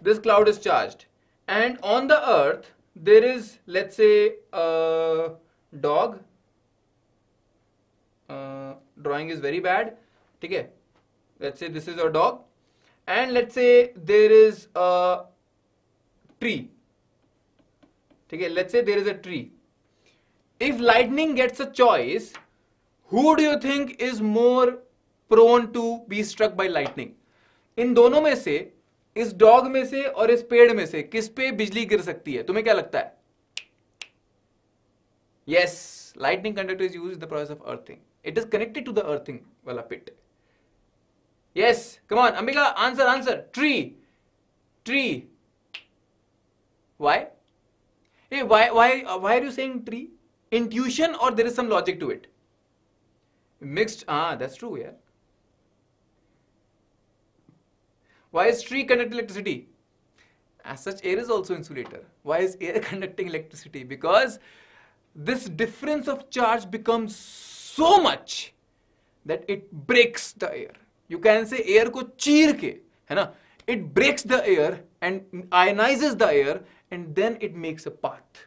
This cloud is charged. And on the earth, there is, let's say, a dog. Uh, drawing is very bad. Okay? Let's say this is a dog. And let's say there is a tree. Okay? Let's say there is a tree if lightning gets a choice, who do you think is more prone to be struck by lightning? इन दोनों में से इस डॉग में से और इस पेड़ में से किस पे बिजली गिर सकती है? तुम्हें क्या लगता है? Yes lightning conductor is use the process of earthing it is connected to the earthing वाला pit yes come on Ambika answer answer tree tree hey why why uh, why are you saying tree? Intuition or there is some logic to it? Mixed ah that's true why is tree conduct electricity as such air is also insulator why is air conducting electricity because this difference of charge becomes so much that it breaks the air you can say air ko cheer ke hai na it breaks the air and ionizes the air and then it makes a path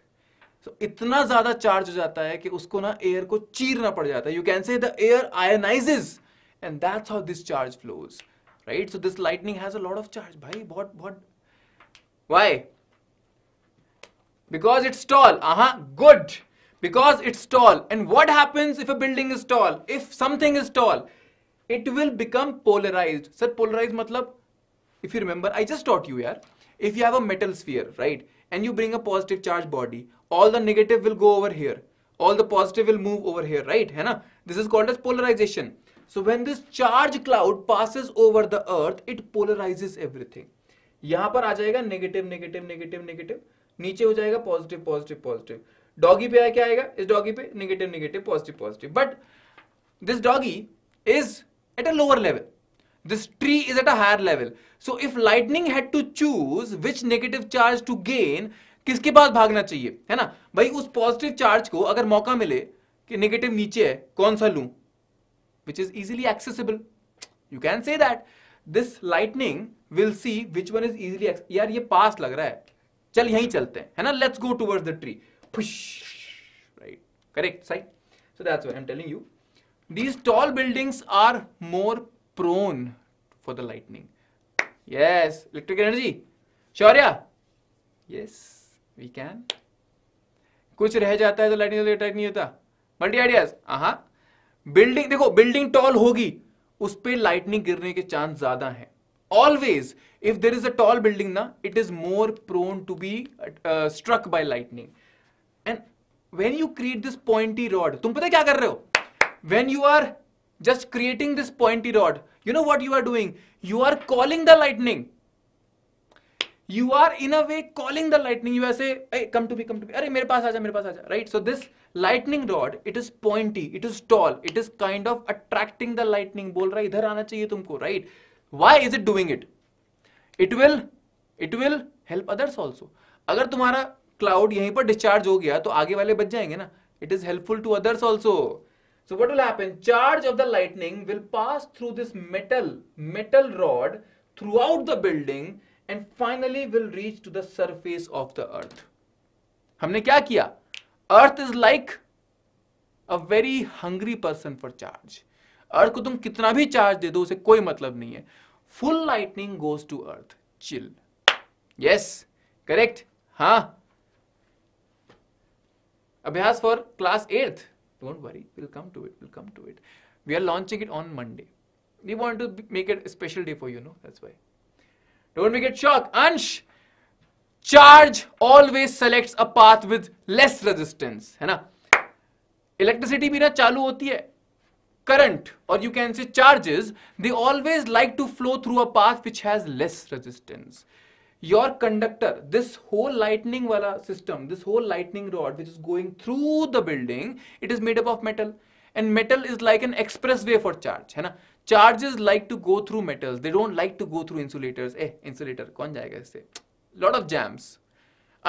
so इतना ज़्यादा चार्ज हो जाता है कि उसको ना एयर को चीरना पड़ जाता है you can say the air ionizes and that's how this charge flows right? So this lightning has a lot of charge. Bhai, what, what? Why? Because it's tall. Aha, uh -huh, good. Because it's tall. And what happens if a building is tall? If something is tall, it will become polarized. Sir, polarized matlab, if you remember, I just taught you here. If you have a metal sphere, right, and you bring a positive charge body, all the negative will go over here. All the positive will move over here, right? Hai na? This is called as polarization. So when this charge cloud passes over the earth, it polarizes everything. यहाँ पर आ जाएगा नेगेटिव नेगेटिव नेगेटिव नेगेटिव नीचे हो जाएगा पॉजिटिव पॉजिटिव पॉजिटिव डॉगी पे आया क्या आएगा? इस डॉगी पे negative negative positive positive but this doggy is at a lower level This tree is at a higher level. So if lightning had to choose which negative charge to gain, किसके पास भागना चाहिए? है ना? भाई उस पॉजिटिव चार्ज को अगर मौका मिले कि नेगेटिव नीचे है कौन सा लू? Which is easily accessible you can say that this lightning will see which one is easily यार ये पास लग रहा है। चल यहीं चलते हैं है ना? Let's go towards the tree right correct सही? So that's why I am telling you these tall buildings are more prone for the lightning. Yes, electric energy. Shaurya? Yes, we can. कुछ रह जाता है तो लाइटिंग अटैक नहीं होता। मल्टी आइडियाज़ हाँ बिल्डिंग, देखो, बिल्डिंग टॉल होगी, उस पर लाइटनिंग गिरने के चांस ज़्यादा है। Always if there is a tall building ना it is more prone to be struck by lightning and when you create this pointy rod तुम पता क्या कर रहे हो? When you are just creating this pointy rod you know what you are doing you are calling the lightning. You are in a way calling the lightning you ऐसे come to be come to be अरे मेरे पास आ जा मेरे पास आ जा right so this lightning rod it is pointy it is tall it is kind of attracting the lightning बोल रहा है इधर आना चाहिए तुमको right why is it doing it it will it will help others also अगर तुम्हारा क्लाउड यहीं पर डिस्चार्ज हो गया तो आगे वाले बच जाएँगे ना it is helpful to others also so what will happen charge of the lightning will pass through this metal metal rod through out the building and finally will reach to the surface of the earth हमने क्या किया? Earth is like a very hungry person for charge earth को तुम कितना भी चार्ज दे दो, उसे कोई मतलब नहीं है। Full lightning goes to earth chill yes correct हा. अभ्यास for class eight don't worry will come to it will come to it we are launching it on Monday we want to make it special day for you know that's why don't make it shock Ansh charge always select a path with less resistance है ना? इलेक्ट्रिसिटी भी ना चालू होती है करंट और you can say charges they always like to flow through a path which has less resistance your conductor this whole lightning वाला system this whole lightning rod which is going through the building it is made up of metal and metal is like an expressway for charge है ना? Charges like to go through metals they don't like to go through insulators eh insulator kaun jayega isse lot of jams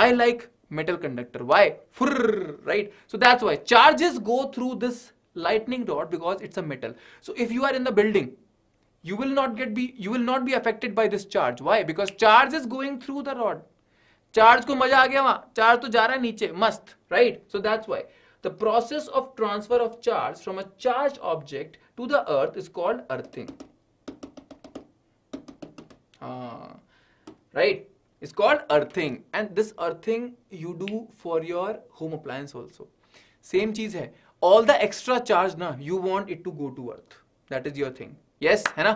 i like metal conductor why Furr, right so that's why charges go through this lightning rod because it's a metal so if you are in the building you will not get be you will not be affected by this charge why because charge is going through the rod charge को मज़ा आ गया वहाँ charge तो जा रहा है नीचे मस्त right so that's why the process of transfer of charge from a charged object to the earth is called earthing ah, right it's called earthing and this earthing you do for your home appliance also same चीज़ है all the extra charge na you want it to go to earth that is your thing yes है ना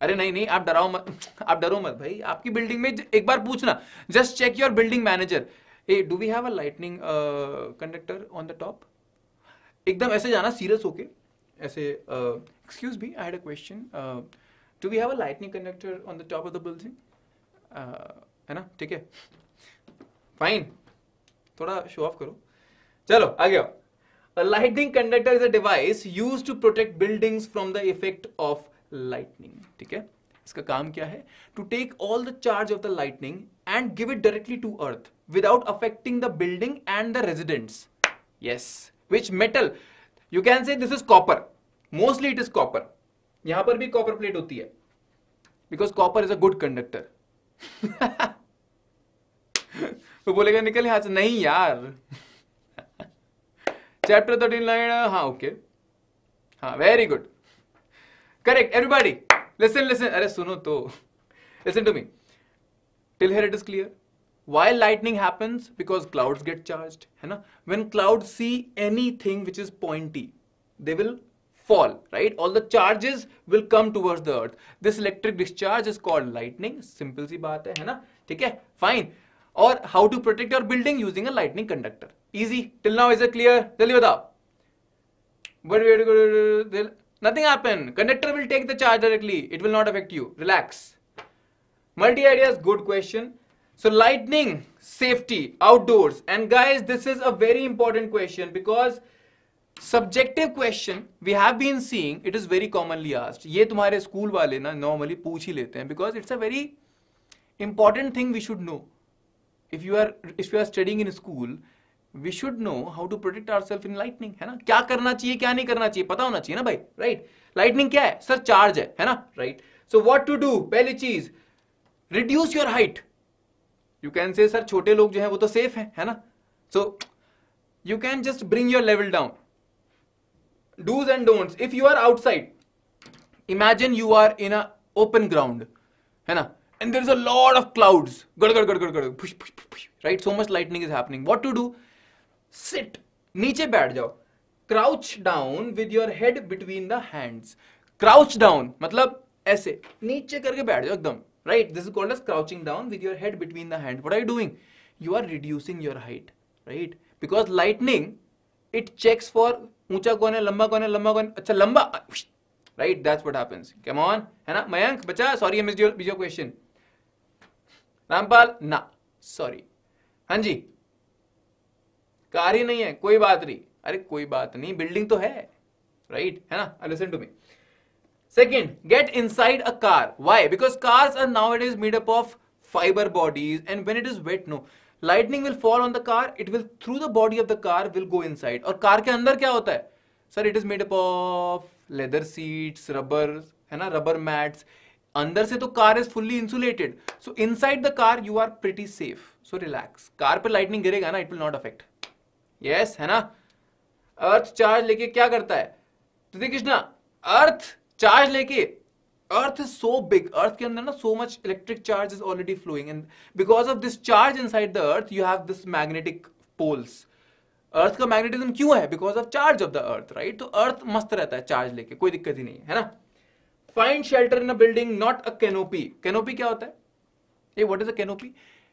अरे नहीं नहीं आप डराओ मत आप डरो मत भाई आपकी बिल्डिंग में एक बार पूछना just check your building manager a do we have a lightning conductor on the top एकदम ऐसे जाना सीरियस होके। ऐसे excuse me I had a question do we have a lightning conductor on the top of the building है ना? ठीक है। फाइन थोड़ा शो ऑफ़ करो। चलो, आगे आओ। A lightning conductor is a device used to protect buildings from the effect of lightning. ठीक है? इसका काम क्या है? To take all the charge of the lightning and give it directly to earth without affecting the building and the residents yes which metal you can say this is copper mostly it is copper यहाँ पर भी कॉपर प्लेट होती है because copper is a good conductor तो बोलेगा, निकल यहाँ से. नहीं यार. चैप्टर थर्टीन लाइन हाँ ओके हाँ very good correct everybody listen listen अरे, सुनो तो. Listen to me till here it is clear why lightning happens? Because clouds get charged hai na? when clouds see anything which is pointy they will fall right? All the charges will come towards the earth. This electric discharge is called lightning. Simple si baat hai hai na hai fine. or how to protect your building? Using a lightning conductor. Easy. Till now is it clear? jaldi batao but nothing happen. Conductor will take the charge directly. It will not affect you. Relax. Multi ideas good question. So lightning safety outdoors and guys this is a very important question because subjective question we have been seeing it is very commonly asked ये तुम्हारे स्कूल वाले ना normally पूछ ही लेते हैं because it's a very important thing we should know if you are if you are studying in school we should know how to protect ourselves in lightning है ना क्या करना चाहिए क्या नहीं करना चाहिए पता होना चाहिए ना भाई राइट लाइटनिंग क्या है सर चार्ज है है ना right so what to do पहली चीज़ reduce your height you can say sir छोटे लोग जो है वो तो सेफ़ है है ना so you can just bring your level down dos and don'ts if you are outside imagine you are in a open ground है ना and there's a lot of clouds. Gad, gad, gad, right? So much lightning is happening. What to do? Sit. नीचे बैठ जाओ crouch down with your head between the hands crouch down मतलब ऐसे नीचे करके बैठ जाओ एकदम right this is called as crouching down with your head between the hand what are you doing you are reducing your height right because lightning it checks for ऊँचा कौन है, लंबा कौन है, लंबा कौन अच्छा लंबा right that's what happens come on है ना? मयंक बचा sorry I your your question Rampal, ना सॉरी हाँ जी। कार ही नहीं है, कोई बात नहीं। अरे, कोई बात नहीं बिल्डिंग तो है। Right right? है ना? Listen to me a car why because cars are now it is made up of fibre bodies and when it is wet no lightning will fall on the car it will through the body of the car will go inside और कार के अंदर क्या होता है? Sir it is made up of leather seats rubber है ना रबर मैट्स अंदर से तो car is fully insulated so inside the car you are pretty safe so relax car पर लाइटनिंग गिरेगा ना it will not affect yes है ना? अर्थ चार्ज लेके क्या करता है? कृष्णा अर्थ चार्ज लेके earth is so big earth के अंदर ना so much electric charge is already flowing and because of this charge inside the earth you have this magnetic poles earth का मैग्नेटिज्म क्यों है? Because of charge of the earth right तो अर्थ मस्त रहता है चार्ज लेके, कोई दिक्कत ही नहीं है ना? Find shelter in a building not a canopy canopy क्या होता है? ये व्हाट इज़ अ कैनोपी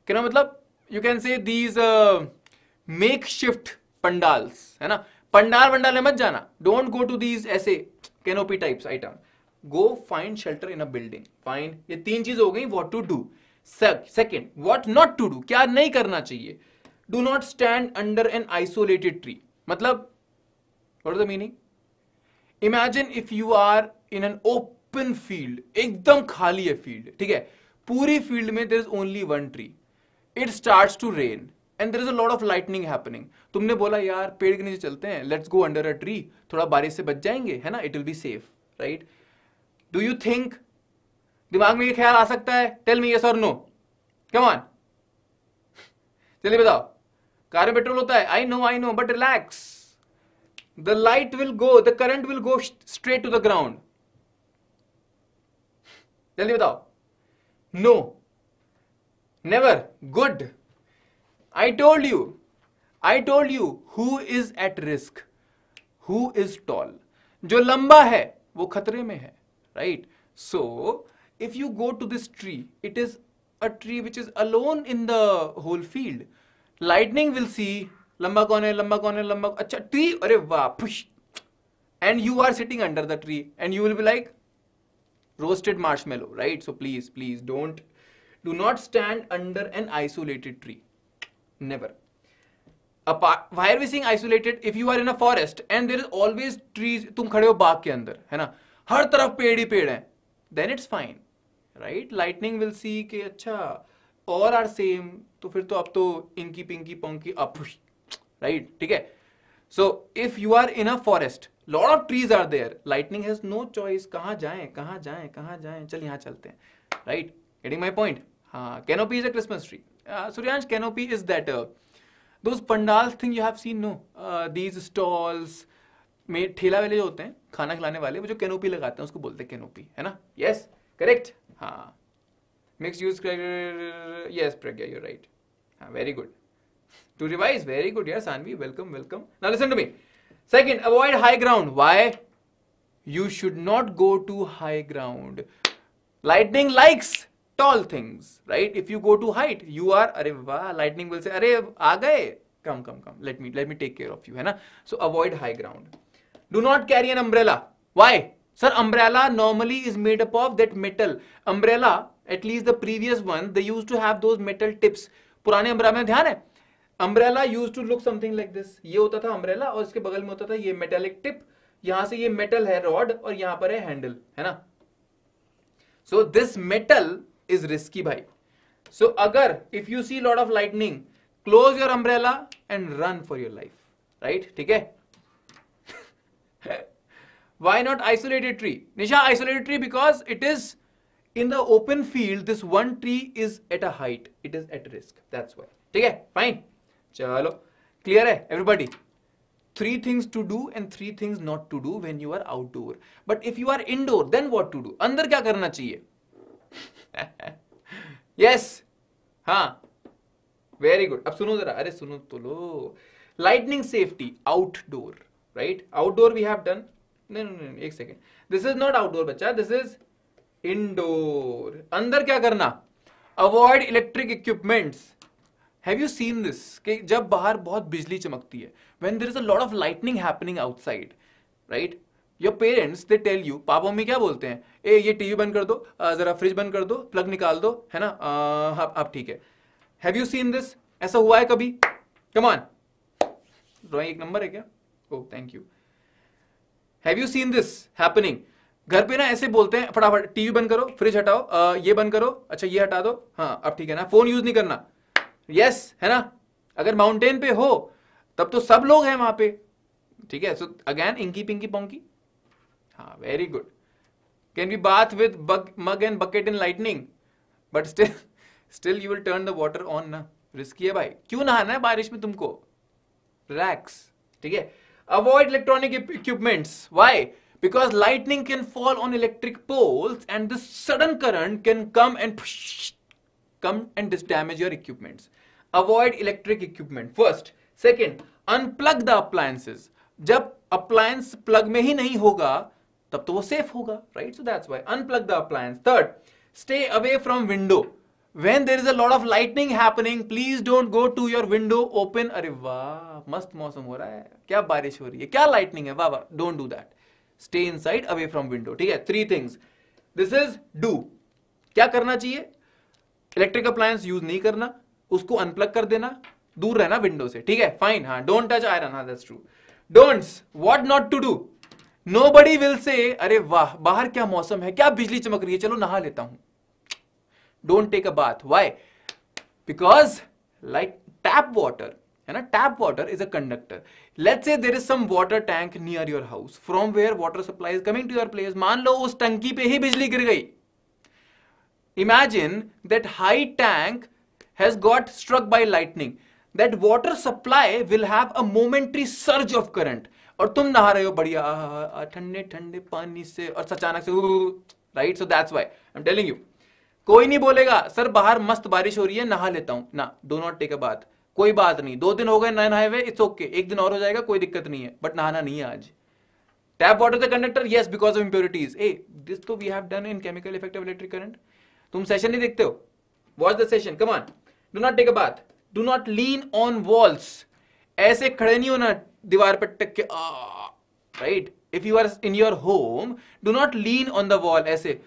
कैनो मतलब you can say these makeshift pandals, है ना? पंडाल वंडाल में मत जाना। डोंट गो टू दीज ऐसे canopy types item go find shelter in a building find ये तीन चीज़ हो गई what to do second what not to do क्या नहीं करना चाहिए? Do not stand under an isolated tree मतलब what the meaning imagine if you are in an open field एकदम खाली है फ़ील्ड ठीक है? पूरी फ़ील्ड में there is only one tree it start to rain and there is a lot of lightning happening तुमने बोला, यार, पेड़ के नीचे चलते हैं let's go under a tree थोड़ा बारिश से बच जाएँगे, है ना? It will be safe right do you think दिमाग में ये ख्याल आ सकता है? टेल मी यस और नो कम ऑन चलिए बताओ। कार में पेट्रोल होता है। I know I know but relax the light will go the current will go straight to the ground जल्दी बताओ। No never good I told you I told you who is at risk who is tall जो लंबा है वो खतरे में है right so if you go to this tree, it is a tree which is alone in the whole field. Lightning will see लंबा कौन है लंबा कौन है लंबा अच्छा ट्री अरे वाह push and you are sitting under the tree and you will be like roasted marshmallow right so please please don't do not stand under an isolated tree Never. Apart, why are we saying isolated? If you are in a forest and there is always trees, तुम खड़े हो बाग के अंदर, है ना? हर तरफ़ पेड़ ही पेड़ हैं, then it's fine, right? Lightning will see कि अच्छा all are same तो फिर तो अब तो inky pinky ponky up right ठीक है? So if you are in a forest lot of trees are there lightning has no choice कहाँ जाएँ कहाँ जाएँ कहाँ जाएँ? चल यहाँ चलते हैं राइट गेटिंग माय पॉइंट हाँ canopy is a Christmas tree suryansh canopy is that uh, those pandals thing you have seen no? Uh, में ठेला वाले जो होते हैं खाना खिलाने वाले वो जो कैनोपी लगाते हैं उसको बोलते हैं कैनोपी है ना यस करेक्ट हाँ mix use yes Pragya you right हाँ very good to revise very good yes Aanvi welcome welcome now listen to me second avoid high ground why you should not go to high ground lightning likes tall things right if you go to height you are अरे वाह लाइटनिंग बोल से अरे, आ गए। Come come come let me let me take care of you है ना? So avoid high ground do not carry an umbrella why sir umbrella normally is made up of that metal umbrella at least the previous one the use to have those metal tips पुराने अम्ब्रेला में ध्यान है? Umbrella use to look something like this ये होता था अम्ब्रेला और इसके बगल में होता था ये मेटेलिक टिप यहाँ से ये मेटल है रॉड और यहाँ पर है हैंडल है ना? So this metal is risky भाई सो अगर if you see lot of lightning close your umbrella and run for your life right ठीक है why not isolated tree? Nisha isolated tree because it is, in the open field, this one tree is at a height. It is at risk. That's why. ठीक है fine. चलो क्लियर है everybody three things to do and three things not to do when you are outdoor but if you are indoor then what to do अंदर क्या करना चाहिए यस हाँ. वेरी गुड अब सुनो जरा. अरे सुनो तो लो. Lightning safety outdoor right outdoor we have done नहीं नहीं एक second this is not outdoor बच्चा. दिस इज़ इनडोर अंदर क्या करना? Avoid electric equipments have you seen this कि जब बाहर बहुत बिजली चमकती है. When there is a lot of lightning happening outside right your parents they tell you पापा मम्मी क्या बोलते हैं? ए ये टीवी बंद कर दो जरा फ्रिज बंद कर दो प्लग निकाल दो है ना? आप ठीक है। हैव यू सीन दिस ऐसा हुआ है कभी? कमान ड्रॉइंग एक नंबर है क्या? ओ thank you have you seen this happening घर पे ना ऐसे बोलते हैं फटाफट टीवी बंद करो फ्रिज हटाओ आ, ये बंद करो अच्छा ये हटा दो। हाँ अब ठीक है ना? फ़ोन यूज़ नहीं करना। यस है ना? अगर माउंटेन पे हो तब तो सब लोग हैं वहाँ पे। ठीक है? So again inky pinky ponky हाँ very good can be bath with mug and bucket in lightning but still still you will turn the water on ना रिस्की है भाई क्यों नहाना है बारिश में तुमको रिलैक्स ठीक है avoid electronic equipments why because lightning can fall on electric poles and this sudden current can come and come and damage your equipments. Avoid electric equipment. First. Second, unplug the appliances. जब appliance plug में ही नहीं होगा तब तो वो सेफ़ होगा right so that's why unplug the appliance third stay away from window when there is a lot of lightning happening please don't go to your window open अरे वाह, मस्त मौसम हो रहा है। क्या बारिश हो रही है? क्या लाइटनिंग है? वाह वाह don't do that stay inside away from window ठीक है? Three things this is do क्या करना चाहिए? इलेक्ट्रिक अप्लायंस यूज़ नहीं करना। उसको अनप्लग कर देना। दूर रहना विंडो से। ठीक है? फाइन हाँ डोंट टच आयरन हाँ that's true don'ts what not to do nobody will say अरे वाह, बाहर क्या मौसम है? क्या बिजली चमक रही है? चलो नहा लेता हूँ. Don't take a bath why because like tap water है ना? Tap water is a conductor let's say there is some water tank near your house from where water supply is coming to your place मान लो उस टंकी पे ही बिजली गिर गई। Imagine that high tank has got struck by lightning. That water supply will have a momentary surge of current. और तुम नहा रहे हो बढ़िया ठंडे ठंडे पानी से और अचानक से right so that's why I am telling you कोई नहीं बोलेगा, सर, बाहर मस्त बारिश हो रही है, नहा लेता हूँ. ना do not take a bath कोई बात नहीं। दो दिन हो गए नए नहाए हुए इट्स ओके एक दिन और हो जाएगा, कोई दिक्कत नहीं है। बट नहाना नहीं है आज। Tap water the conductor yes because of impurities. Hey, this to we have done in chemical effect of electric current. तुम सेशन नहीं देखते हो? Watch the session come on do not take a bath do not lean on walls ऐसे खड़े नहीं होना दीवार पर टक के right if you are in your home do not lean on the wall ऐसे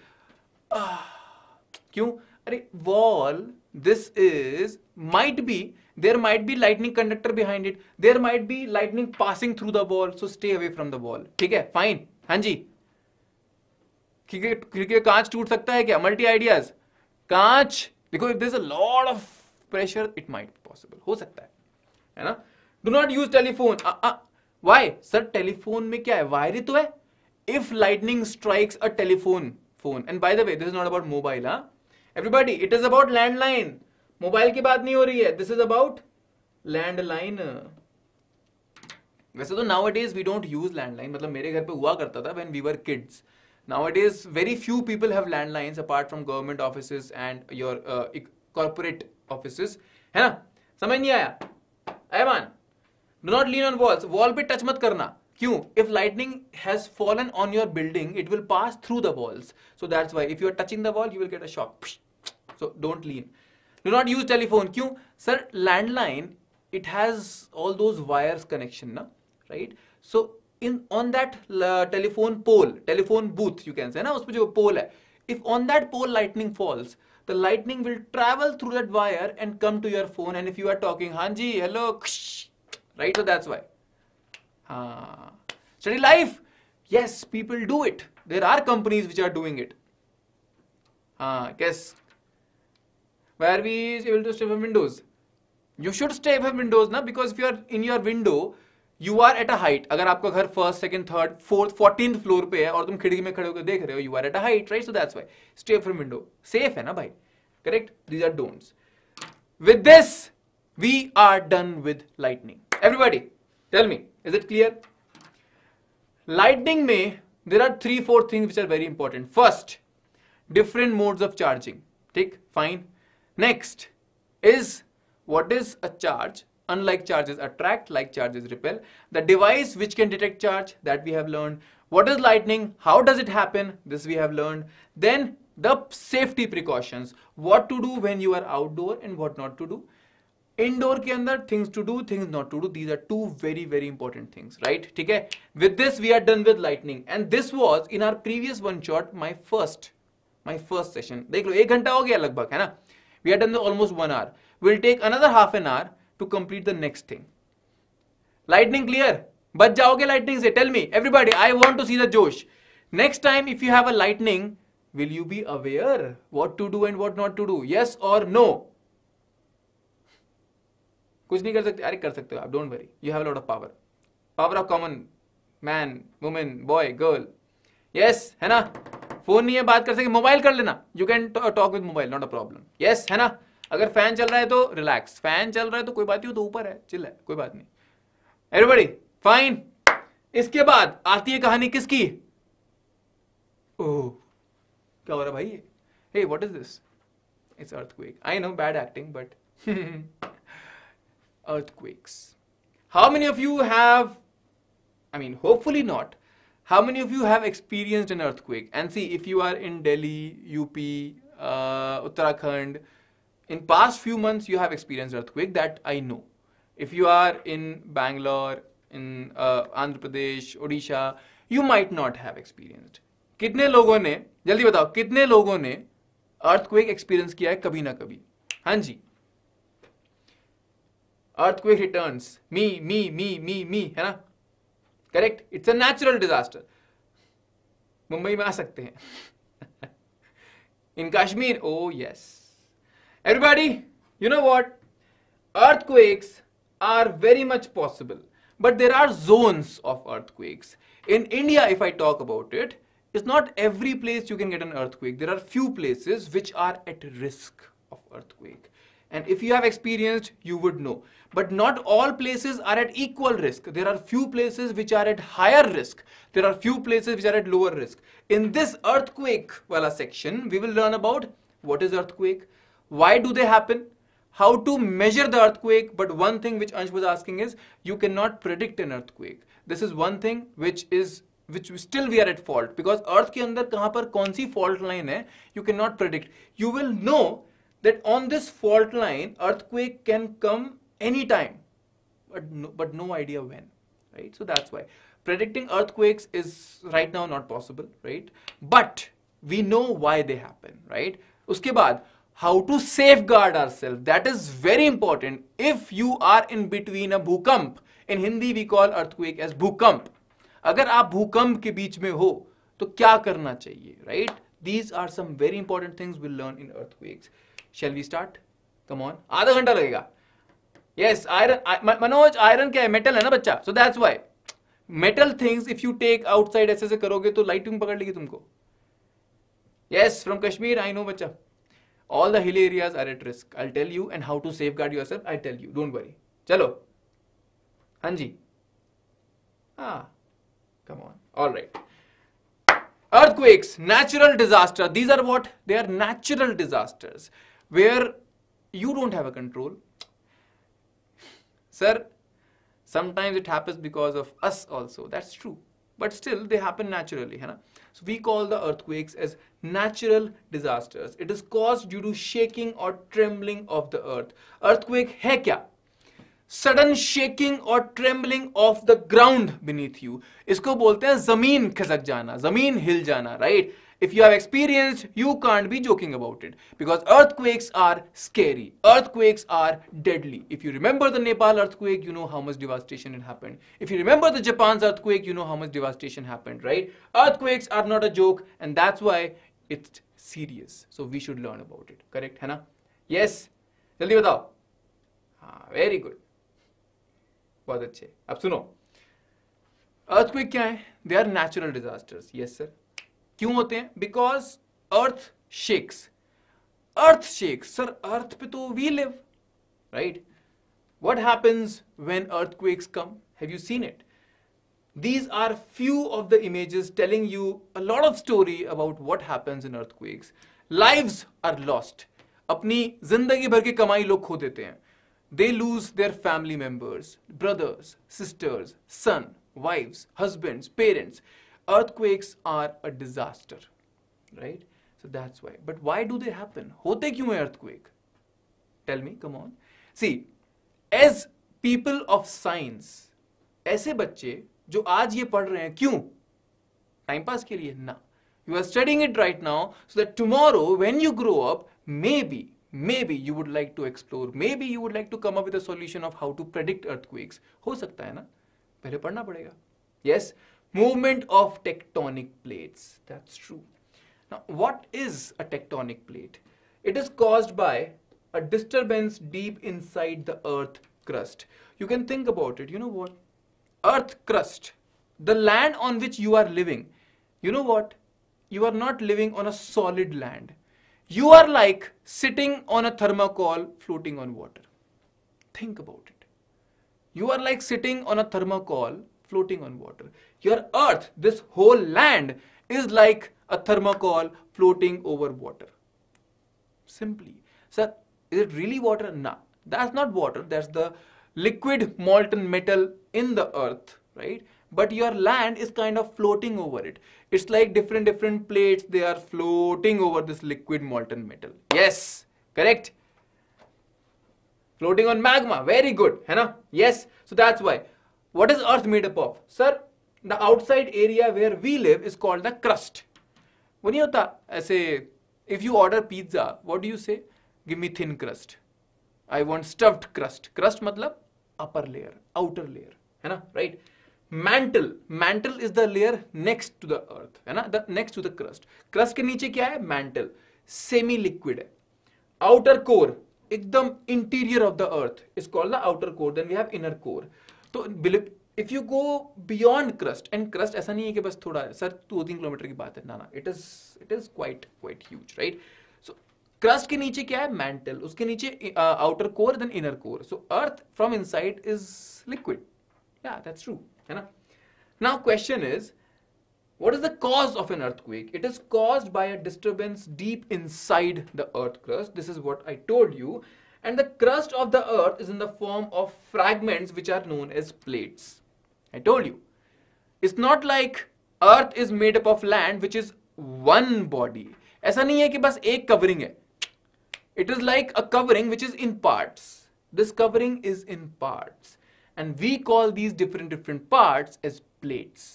क्यों? अरे wall this is might be there might be lightning conductor behind it there might be lightning passing through the wall so stay away from the wall ठीक है? फाइन हाँ जी. क्योंकि कांच टूट सकता है क्या? मल्टी आइडियाज़ कांच, देखो if this lord of pressure it might possible हो सकता है. है ना? Do not use telephone why sir telephone में क्या है? वायर ही तो है. If lightning strikes a telephone phone and by the way this is not about mobile हाँ everybody it is about landline mobile की बात नहीं हो रही है. दिस इज़ अबाउट लैंडलाइन वैसे तो nowadays we don't use landline मतलब मेरे घर पे हुआ करता था when we were kids now it is very few people have landlines apart from government office and your corporate office है ना? समझ नहीं आया? Ayman do not lean on walls wall पे टच मत करना. क्यों? If lightning has fallen on your building it will pass through the walls so that's why if you are touching the wall you will get a shock so don't lean do not use telephone क्यों? Sir landline it has all those wires connection ना right so in on that telephone pole telephone booth you can say ना उसमें जो पोल है. If on that pole lightning falls the lightning will travel through that wire and come to your phone and if you are talking हाँ जी hello right so that's why uh, study life. Yes, people do it. There are companies which are doing it. Uh, guess. Where we able to stay from windows. You should stay from windows na because if you are in your window, you are at a height. अगर आपका घर first, second, third, fourth, fourteenth floor पे है और तुम खिड़की में खड़े होकर देख रहे हो, you are at a height, right? So that's why stay from window. Safe है ना भाई? Correct? These are don'ts. With this, we are done with lightning. Everybody, tell me, is it clear? Lightning may, there are three, four things which are very important. First, different modes of charging. Take, fine. Next is what is a charge? Unlike charges attract, like charges repel. The device which can detect charge, that we have learned. What is lightning? How does it happen? This we have learned. Then the safety precautions. What to do when you are outdoor and what not to do. Indoor के अंदर things to do things not to do these are two very very important things right ठीक है with this we are done with lightning and this was in our previous one shot my first my first session देख लो एक घंटा हो गया लगभग है ना we are done almost one hour will take another half an hour to complete the next thing lightning clear बच जाओगे लाइटनिंग से tell me everybody I want to see the जोश next time if you have a lightning will you be aware what to do and what not to do yes or no कुछ नहीं कर सकते। अरे, कर सकते हो आप don't worry you have lot of power power of common man women boy girl yes है ना? फ़ोन नहीं है, बात कर सके मोबाइल कर लेना। You can talk with mobile not a problem yes है ना? अगर फ़ैन चल रहा है तो रिलैक्स फ़ैन चल रहा है तो कोई बात नहीं तो ऊपर है चिल है, कोई बात नहीं। एवरीबॉडी फाइन इसके बाद आती है कहानी किसकी? ओह, क्या हो रहा है भाई hey what is this it's earthquake I know bad acting but earthquakes. How many of you have, I mean, hopefully not, how many of you have experienced an earthquake? And see, if you are in Delhi, UP, uh, Uttarakhand, in past few months you have experienced earthquake, that I know. If you are in Bangalore, in uh, Andhra Pradesh, Odisha, you might not have experienced. कितने लोगों ने जल्दी बताओ कितने लोगों ने अर्थक्वेक एक्सपीरियंस किया है कभी ना कभी हाँ जी earthquake returns me me me me me है ना correct it's a natural disaster Mumbai में आ सकते हैं in Kashmir oh yes everybody you know what earthquakes are very much possible but there are zones of earthquakes in india if i talk about it it's not every place you can get an earthquake there are few places which are at risk of earthquake and if you have experienced, you would know. But not all places are at equal risk. There are few places which are at higher risk. There are few places which are at lower risk. In this earthquake wala section, we will learn about what is earthquake, why do they happen, how to measure the earthquake. But one thing which Ansh was asking is, you cannot predict an earthquake. This is one thing which is which still we are at fault because earth के अंदर कहां पर कौन सी fault line है you cannot predict you will know that on this fault line earthquake can come anytime but no, but no idea when right so that's why predicting earthquakes is right now not possible right but we know why they happen right uske baad how to safeguard ourselves that is very important if you are in between a bhukamp in hindi we call earthquake as bhukamp अगर आप भूकंप के बीच में हो तो क्या करना चाहिए right these are some very important things will learn in earthquakes Shall we start come on आधा घंटा लगेगा। यस आयरन मनोज आयरन क्या है? मेटल है ना बच्चा? So that's why metal things if you take outside ऐसे ऐसे करोगे तो लाइटिंग पकड़ लेगी तुमको। Yes from Kashmir I know बच्चा। All the hill areas are at risk I tell you and how to safeguard yourself I tell you don't worry चलो। हाँ जी। हा। Come on all right earthquakes natural disaster these are what they are natural disasters where you don't have a control sir sometimes it happens because of us also that's true but still they happen naturally hai na? so we call the earthquakes as natural disasters it is caused due to shaking or trembling of the earth earthquake hai kya sudden shaking और trembling of the ground beneath you इसको बोलते हैं ज़मीन खिसक जाना ज़मीन हिल जाना right if you have experienced you can't be joking about it because earthquakes are scary earthquakes are deadly if you remember the nepal earthquake you know how much devastation it happened if you remember the japan's earthquake you know how much devastation happened right earthquakes are not a joke and that's why it's serious so we should learn about it correct है ना yes जल्दी बताओ हाँ very good बहुत अच्छे अब सुनो अर्थक्वेक क्या है they are natural disasters yes sir क्यों होते हैं? Because earth shakes earth shakes sir earth पे तो we live right what happens when earthquakes come have you seen it these are few of the images telling you a lot of story about what happens in earthquakes lives are lost अपनी ज़िंदगी भर की कमाई लोग खो देते हैं। They lose their family members brothers sisters son wife husbands parents Earthquakes are a disaster, right? So that's why. But why do they happen? होते क्यों है earthquake? Tell me, come on. See, as people of science, ऐसे बच्चे जो आज ये पढ़ रहे हैं क्यों टाइम पास के लिए ना are studying it right now so that tomorrow when you grow up maybe maybe you would like to explore maybe you would like to come up with a solution of how to predict earthquakes हो सकता है ना पहले पढ़ना पड़ेगा yes movement of tectonic plates. That's true. Now what is a tectonic plate? It is caused by a disturbance deep inside the earth crust. You can think about it. You know what? Earth crust the land on which you are living you know what? You are not living on a solid land. You are like sitting on a thermocol floating on water. Think about it. You are like sitting on a thermocol floating on water. Your earth, this whole land, is like a thermocol floating over water. Simply. Sir, is it really water? No. That's not water. That's the liquid molten metal in the earth, right? But your land is kind of floating over it. It's like different different plates. They are floating over this liquid molten metal. Yes, correct. Floating on magma. Very good. है ना? Yes. So that's why. What is Earth made up of? Sir, the outside area where we live is called the crust. वो नहीं होता ऐसे if you order pizza, what do you say? Give me thin crust. I want stuffed crust. Crust मतलब upper layer, outer layer. है ना? Right? Mantle mantle is the layer next to the earth है ना the next to the crust crust के नीचे क्या है मैंटल सेमी लिक्विड है आउटर कोर एकदम interior of the earth is called the outer core then we have inner core तो if you go beyond crust and crust ऐसा नहीं है कि बस थोड़ा, सर, दो तीन किलोमीटर की बात है। ना ना it is it is quite quite huge right so crust के नीचे क्या है? मैंटल उसके नीचे outer core then inner core so earth from inside is liquid या दैट्स ट्रू है ना? Now, question is, what is the cause of an earthquake? It is caused by a disturbance deep inside the earth crust. This is what i told you. and the crust of the earth is in the form of fragments which are known as plates i told you it's not like earth is made up of land which is one body ऐसा नहीं है कि बस एक कवरिंग है it is like a covering which is in parts this covering is in parts and we call these different different parts as plates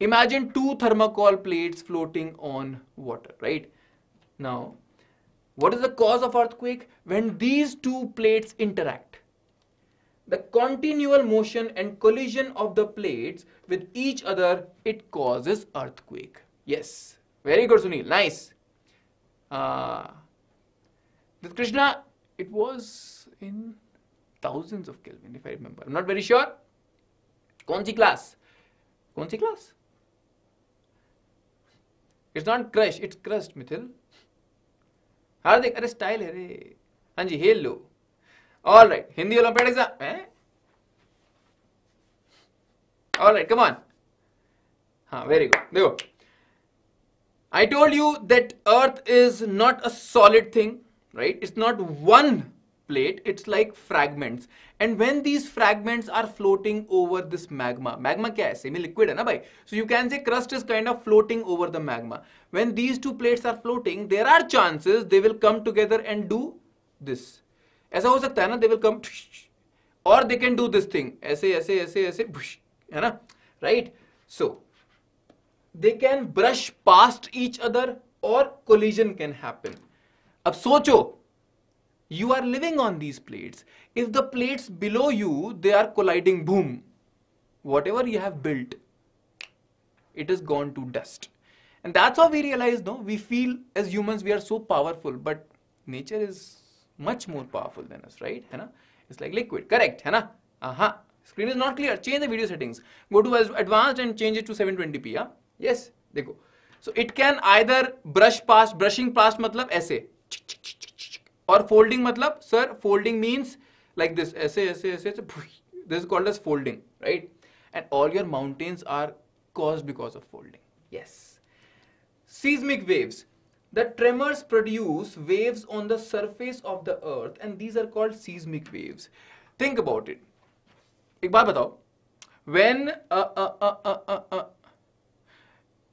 Imagine two thermocol plates floating on water, right? Now, what is the cause of earthquake? When these two plates interact. The continual motion and collision of the plates with each other, it causes earthquake. Yes. Very good, Sunil. Nice. Uh, this Krishna, it was in thousands of Kelvin, if I remember. I'm not very sure. कौन सी क्लास कौन सी class it's not crush it's crust Mithil Hardik, अरे स्टाइल है रे। हाँ जी, hello. All right Hindi olympiad exam है? ऑल राइट कमान हाँ वेरी गुड देखो I told you that earth is not a solid thing right it's not one plate, it's like fragments. And when these fragments are floating over this magma, magma kya hai? Semi-liquid hai na bhai? So you can say crust is kind of floating over the magma. When these two plates are floating, there are chances they will come together and do this. ऐसा हो सकता है ना, they will come or they can do this thing. ऐसे ऐसे ऐसे ऐसे है ना? Right? So they can brush past each other or collision can happen. अब सोचो you are living on these plates. If the plates below you, they are colliding, boom. Whatever you have built, it is gone to dust. And that's how we realize, no, we feel as humans we are so powerful, but nature is much more powerful than us, right? Hana? It's like liquid, correct, Hana? Aha. Screen is not clear. Change the video settings. Go to advanced and change it to 720p. Yeah? Yes, they go. So it can either brush past, brushing past, matlab, essay. और फोल्डिंग मतलब sir folding means like this ऐसे ऐसे ऐसे this called as folding right and all your mountains are cause because of folding yes seismic waves the tremors produce waves on the surface of the earth and these are called seismic waves think about it एक बार बताओ. When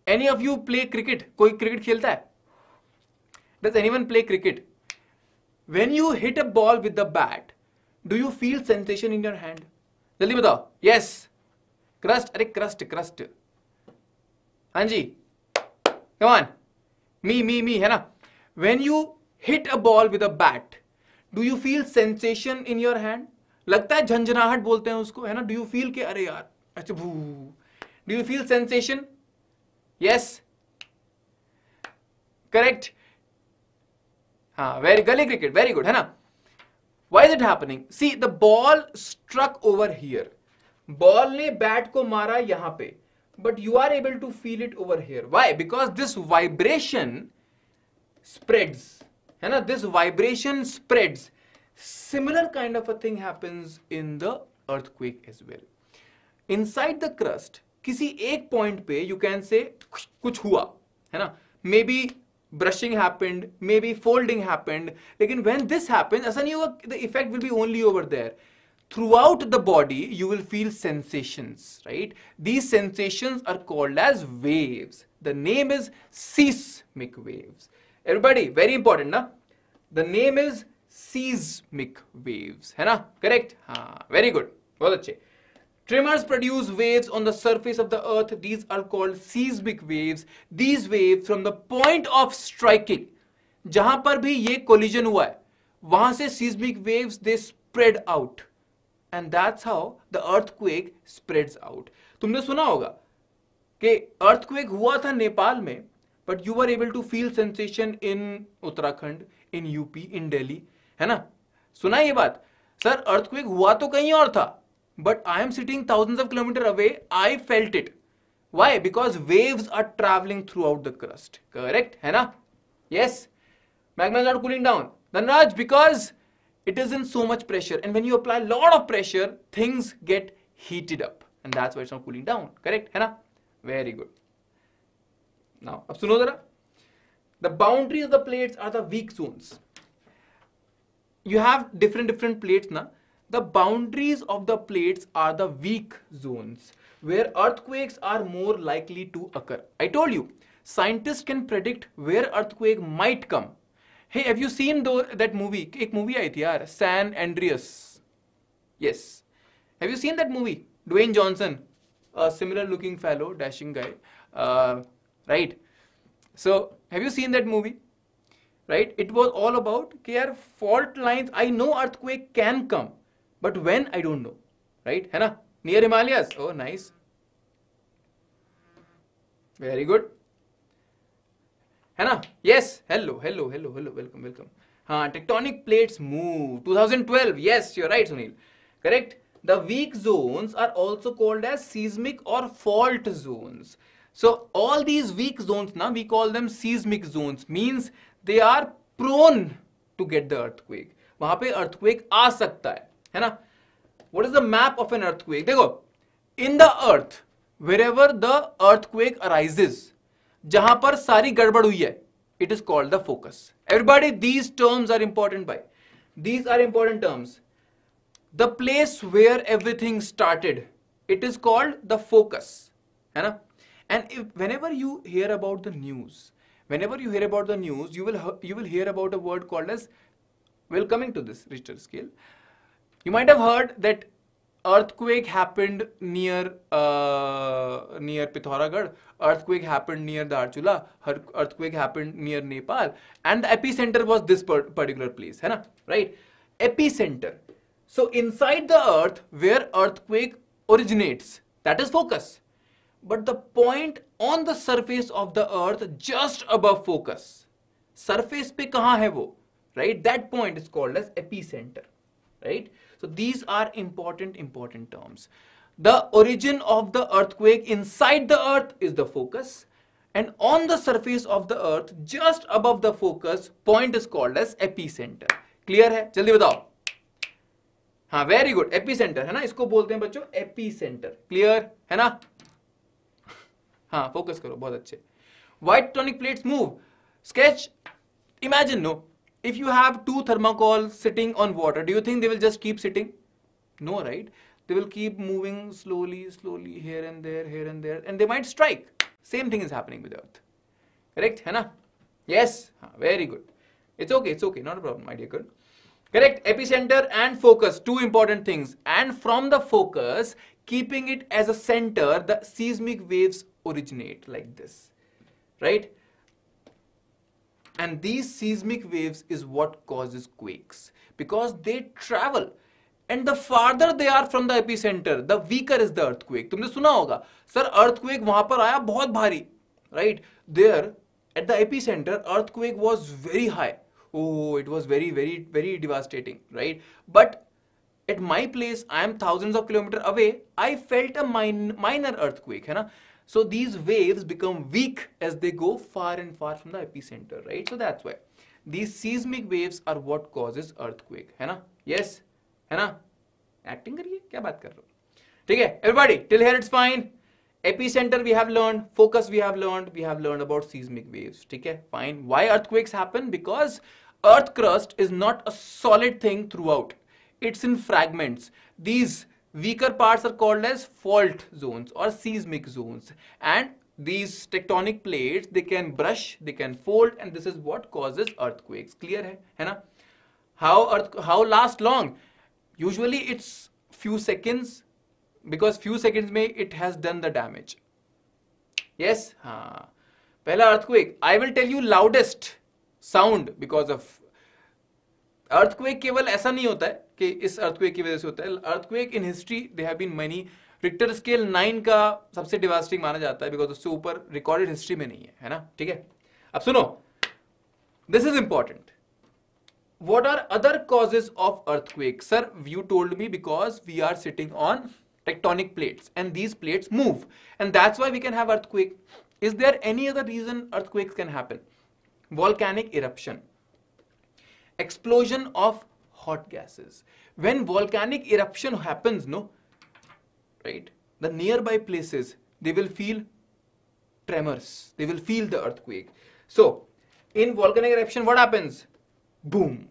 any of you play cricket कोई क्रिकेट खेलता है? Does any one play cricket when you hit a ball with the bat do you feel sensation in your hand जल्दी बताओ। यस क्रस्ट अरे क्रस्ट क्रस्ट हाँ जी। Come on me me me, है ना? When you hit a ball with a bat do you feel sensation in your hand लगता है झंझनाहट बोलते हैं उसको, है ना? डू यू फील के अरे यार अच्छा भू। Do you feel sensation yes correct हाँ very gully cricket very good है ना? Why is it happening see the ball struck over here ball ने बैट को मारा यहाँ पे but you are able to feel it over here why because this vibration spreads है ना? This vibration spreads similar kind of a thing happens in the earthquake as well. Inside the crust, किसी एक पॉइंट पे यू कैन से कुछ हुआ, है ना? Maybe brushing happened, maybe folding happened. Lekin when this happens, the effect will be only over there. Throughout the body, you will feel sensations, right? These sensations are called as waves. The name is seismic waves. Everybody, very important, na? The name is seismic waves, है ना? Correct? हाँ, very good. बहुत अच्छे. Tremors produce waves on the surface of the earth. These are called seismic waves. These waves from the point of striking, जहाँ पर भी ये collision हुआ है वहाँ से seismic waves they spread out and that's how the earthquake spreads out. तुमने सुना होगा कि earthquake हुआ था नेपाल में but you were able to feel sensation in Uttarakhand in UP in Delhi है ना सुना ये बात सर earthquake हुआ तो कहीं और था but I am sitting thousands of kilometers away, I felt it. Why? Because waves are traveling throughout the crust. Correct? Hai na? Yes. Magma is not cooling down. Dhanraj, because it is in so much pressure. And when you apply a lot of pressure, things get heated up. And that's why it's not cooling down. Correct? Hai na? Very good. Now, ab suno zara. The boundaries of the plates are the weak zones. You have different different plates na the boundaries of the plates are the weak zones. where earthquakes are more likely to occur. I told you, scientists can predict where earthquake might come. Hey, have you seen though that movie? एक movie आई थी यार, San Andreas. Yes. Have you seen that movie? Dwayne Johnson, a similar looking fellow, dashing guy. Uh, right? So, have you seen that movie? Right? It was all about care fault lines. I know earthquake can come, but when I don't know. Right? है ना? Near Himalayas. Oh, nice. Very good. है ना? Yes. Hello, hello, hello, hello. Welcome, welcome. हाँ, tectonic plates move. 2012. Yes, you're right, Sunil. Correct? The weak zones are also called as seismic or fault zones. So all these weak zones now we call them seismic zones means they are prone to get the earthquake. वहां पे earthquake आ सकता है है ना What is the map of an earthquake? देखो in the earth wherever the earthquake arises जहां पर सारी गड़बड़ हुई है it is called the focus. Everybody these terms are important by these are important terms the place where everything started it is called the focus है and if, whenever you hear about the news whenever you hear about the news you will you will hear about a word called as well coming to this Richter scale you might have heard that earthquake happened near uh, near Pithoragarh earthquake happened near Darchula earthquake happened near Nepal and the epicenter was this particular place है right epicenter so inside the earth where earthquake originates, that is focus. But the point on the surface of the earth just above focus, surface pe kahan hai wo? Right? That point is called as epicenter. Right? So these are important, important terms. The origin of the earthquake inside the earth is the focus and on the surface of the earth just above the focus point is called as epicenter. Clear hai? Jaldi batao. हाँ वेरी गुड एपी सेंटर है ना इसको बोलते हैं बच्चों एपी सेंटर क्लियर है ना हाँ फोकस करो बहुत अच्छे tectonic plates move sketch imagine no if you have two thermocol sitting on water do you think they will just keep sitting? No right? They will keep moving slowly slowly here and there here and there and they might strike. Same thing is happening with earth. Correct hai na? Yes. Very good. It's okay it's okay. Not a problem my dear girl. Correct. Epicenter and focus, two important things. And from the focus, keeping it as a center, the seismic waves originate like this. Right? And these seismic waves is what causes quakes because they travel. And the farther they are from the epicenter, the weaker is the earthquake. तुमने सुना होगा सर earthquake वहां पर आया बहुत भारी right there at the epicenter earthquake was very high oh it was very very very devastating right but at my place i am thousands of kilometers away. I felt a min minor earthquake hai na? so these waves become weak as they go far and far from the epicenter right? So that's why. These seismic waves are what causes earthquake hai na? yes hai na? acting kar rahe ho theek hai everybody till here it's fine. Epicenter we have learned focus we have learned we have learned about seismic waves okay fine. Why earthquakes happen? Because earth crust is not a solid thing throughout it's in fragments these weaker parts are called as fault zones or seismic zones and these tectonic plates they can brush they can fold and this is what causes earthquakes clear hai, hai na? how earth how last long usually it's few seconds because few seconds may it has done the damage yes हाँ पहला earthquake I will tell you loudest sound because of earthquake केवल ऐसा नहीं होता है कि इस अर्थक्वेक की वजह से होता है। Earthquake in history they have been many Richter scale nine का सबसे डिवास्टिंग माना जाता है बिकॉज़ उससे ऊपर रिकॉर्डेड हिस्ट्री में नहीं है है ना? ठीक है? अब सुनो। This is important what are other causes of earthquake sir you told me because we are sitting on tectonic plates and these plates move and that's why we can have earthquake is there any other reason earthquake can happen volcanic eruption explosion of hot gases when volcanic eruption happens no right the nearby places they will feel tremors they will feel the earthquake so in volcanic eruption what happens boom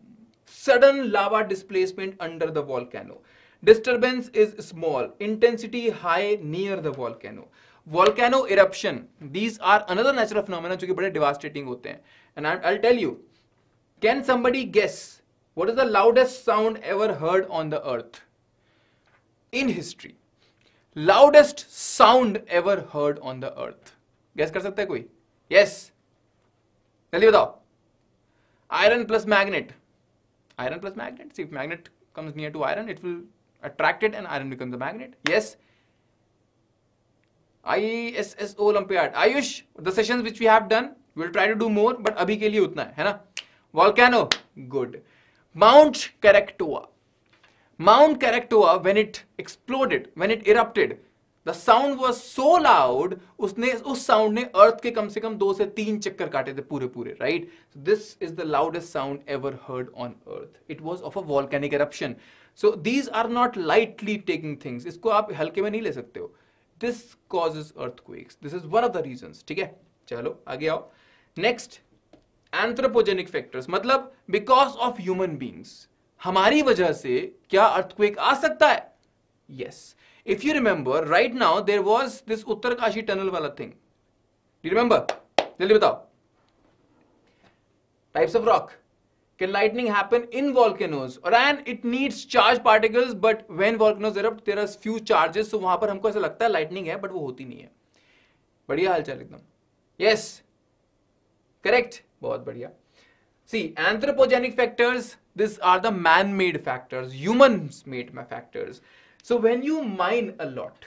sudden lava displacement under the volcano disturbance is small intensity high near the volcano volcano eruption these are another natural phenomena जो कि बड़े devastating होते हैं and I'll, I'll tell you can somebody guess what is the loudest sound ever heard on the earth in history loudest sound ever heard on the earth guess कर सकता है कोई yes जल्दी बताओ iron plus magnet iron plus magnet see if magnet comes near to iron it will attract it and iron becomes the magnet yes ISSO Olympiad Ayush the sessions which we have done we will try to do more but abhi ke liye utna hai, hai na Volcano? Good. Mount Krakatoa Mount Krakatoa when it exploded, when it erupted the sound was so loud उसने, उस साउंड ने अर्थ के कम से कम दो से तीन चक्कर काटे थे पूरे पूरे right this is the loudest sound ever heard on earth it was of a volcanic eruption. So these are not lightly taking things इसको आप हल्के में नहीं ले सकते हो. This causes earthquakes this is one of the reason ठीक है? चलो, आगे आओ. नेक्स्ट एंथ्रोपोजेनिक फैक्टर्स मतलब बिकॉज़ ऑफ़ ह्यूमन बींग्स हमारी वजह से क्या अर्थक्वेक आ सकता है? Yes if you remember right now there was this Uttarkashi tunnel वाला थिंग रिमेंबर जल्दी बताओ. Types of rock can lightning happen in volcanoes और and it needs charge particles but when volcanoes uh there are few charges वहाँ पर हमको ऐसा लगता है लाइटनिंग है बट वो होती नहीं है. बढ़िया हाल चाल एकदम. यस करेक्ट बहुत बढ़िया। See, anthropogenic factors these are the man made factors humans made factors so when you mine a lot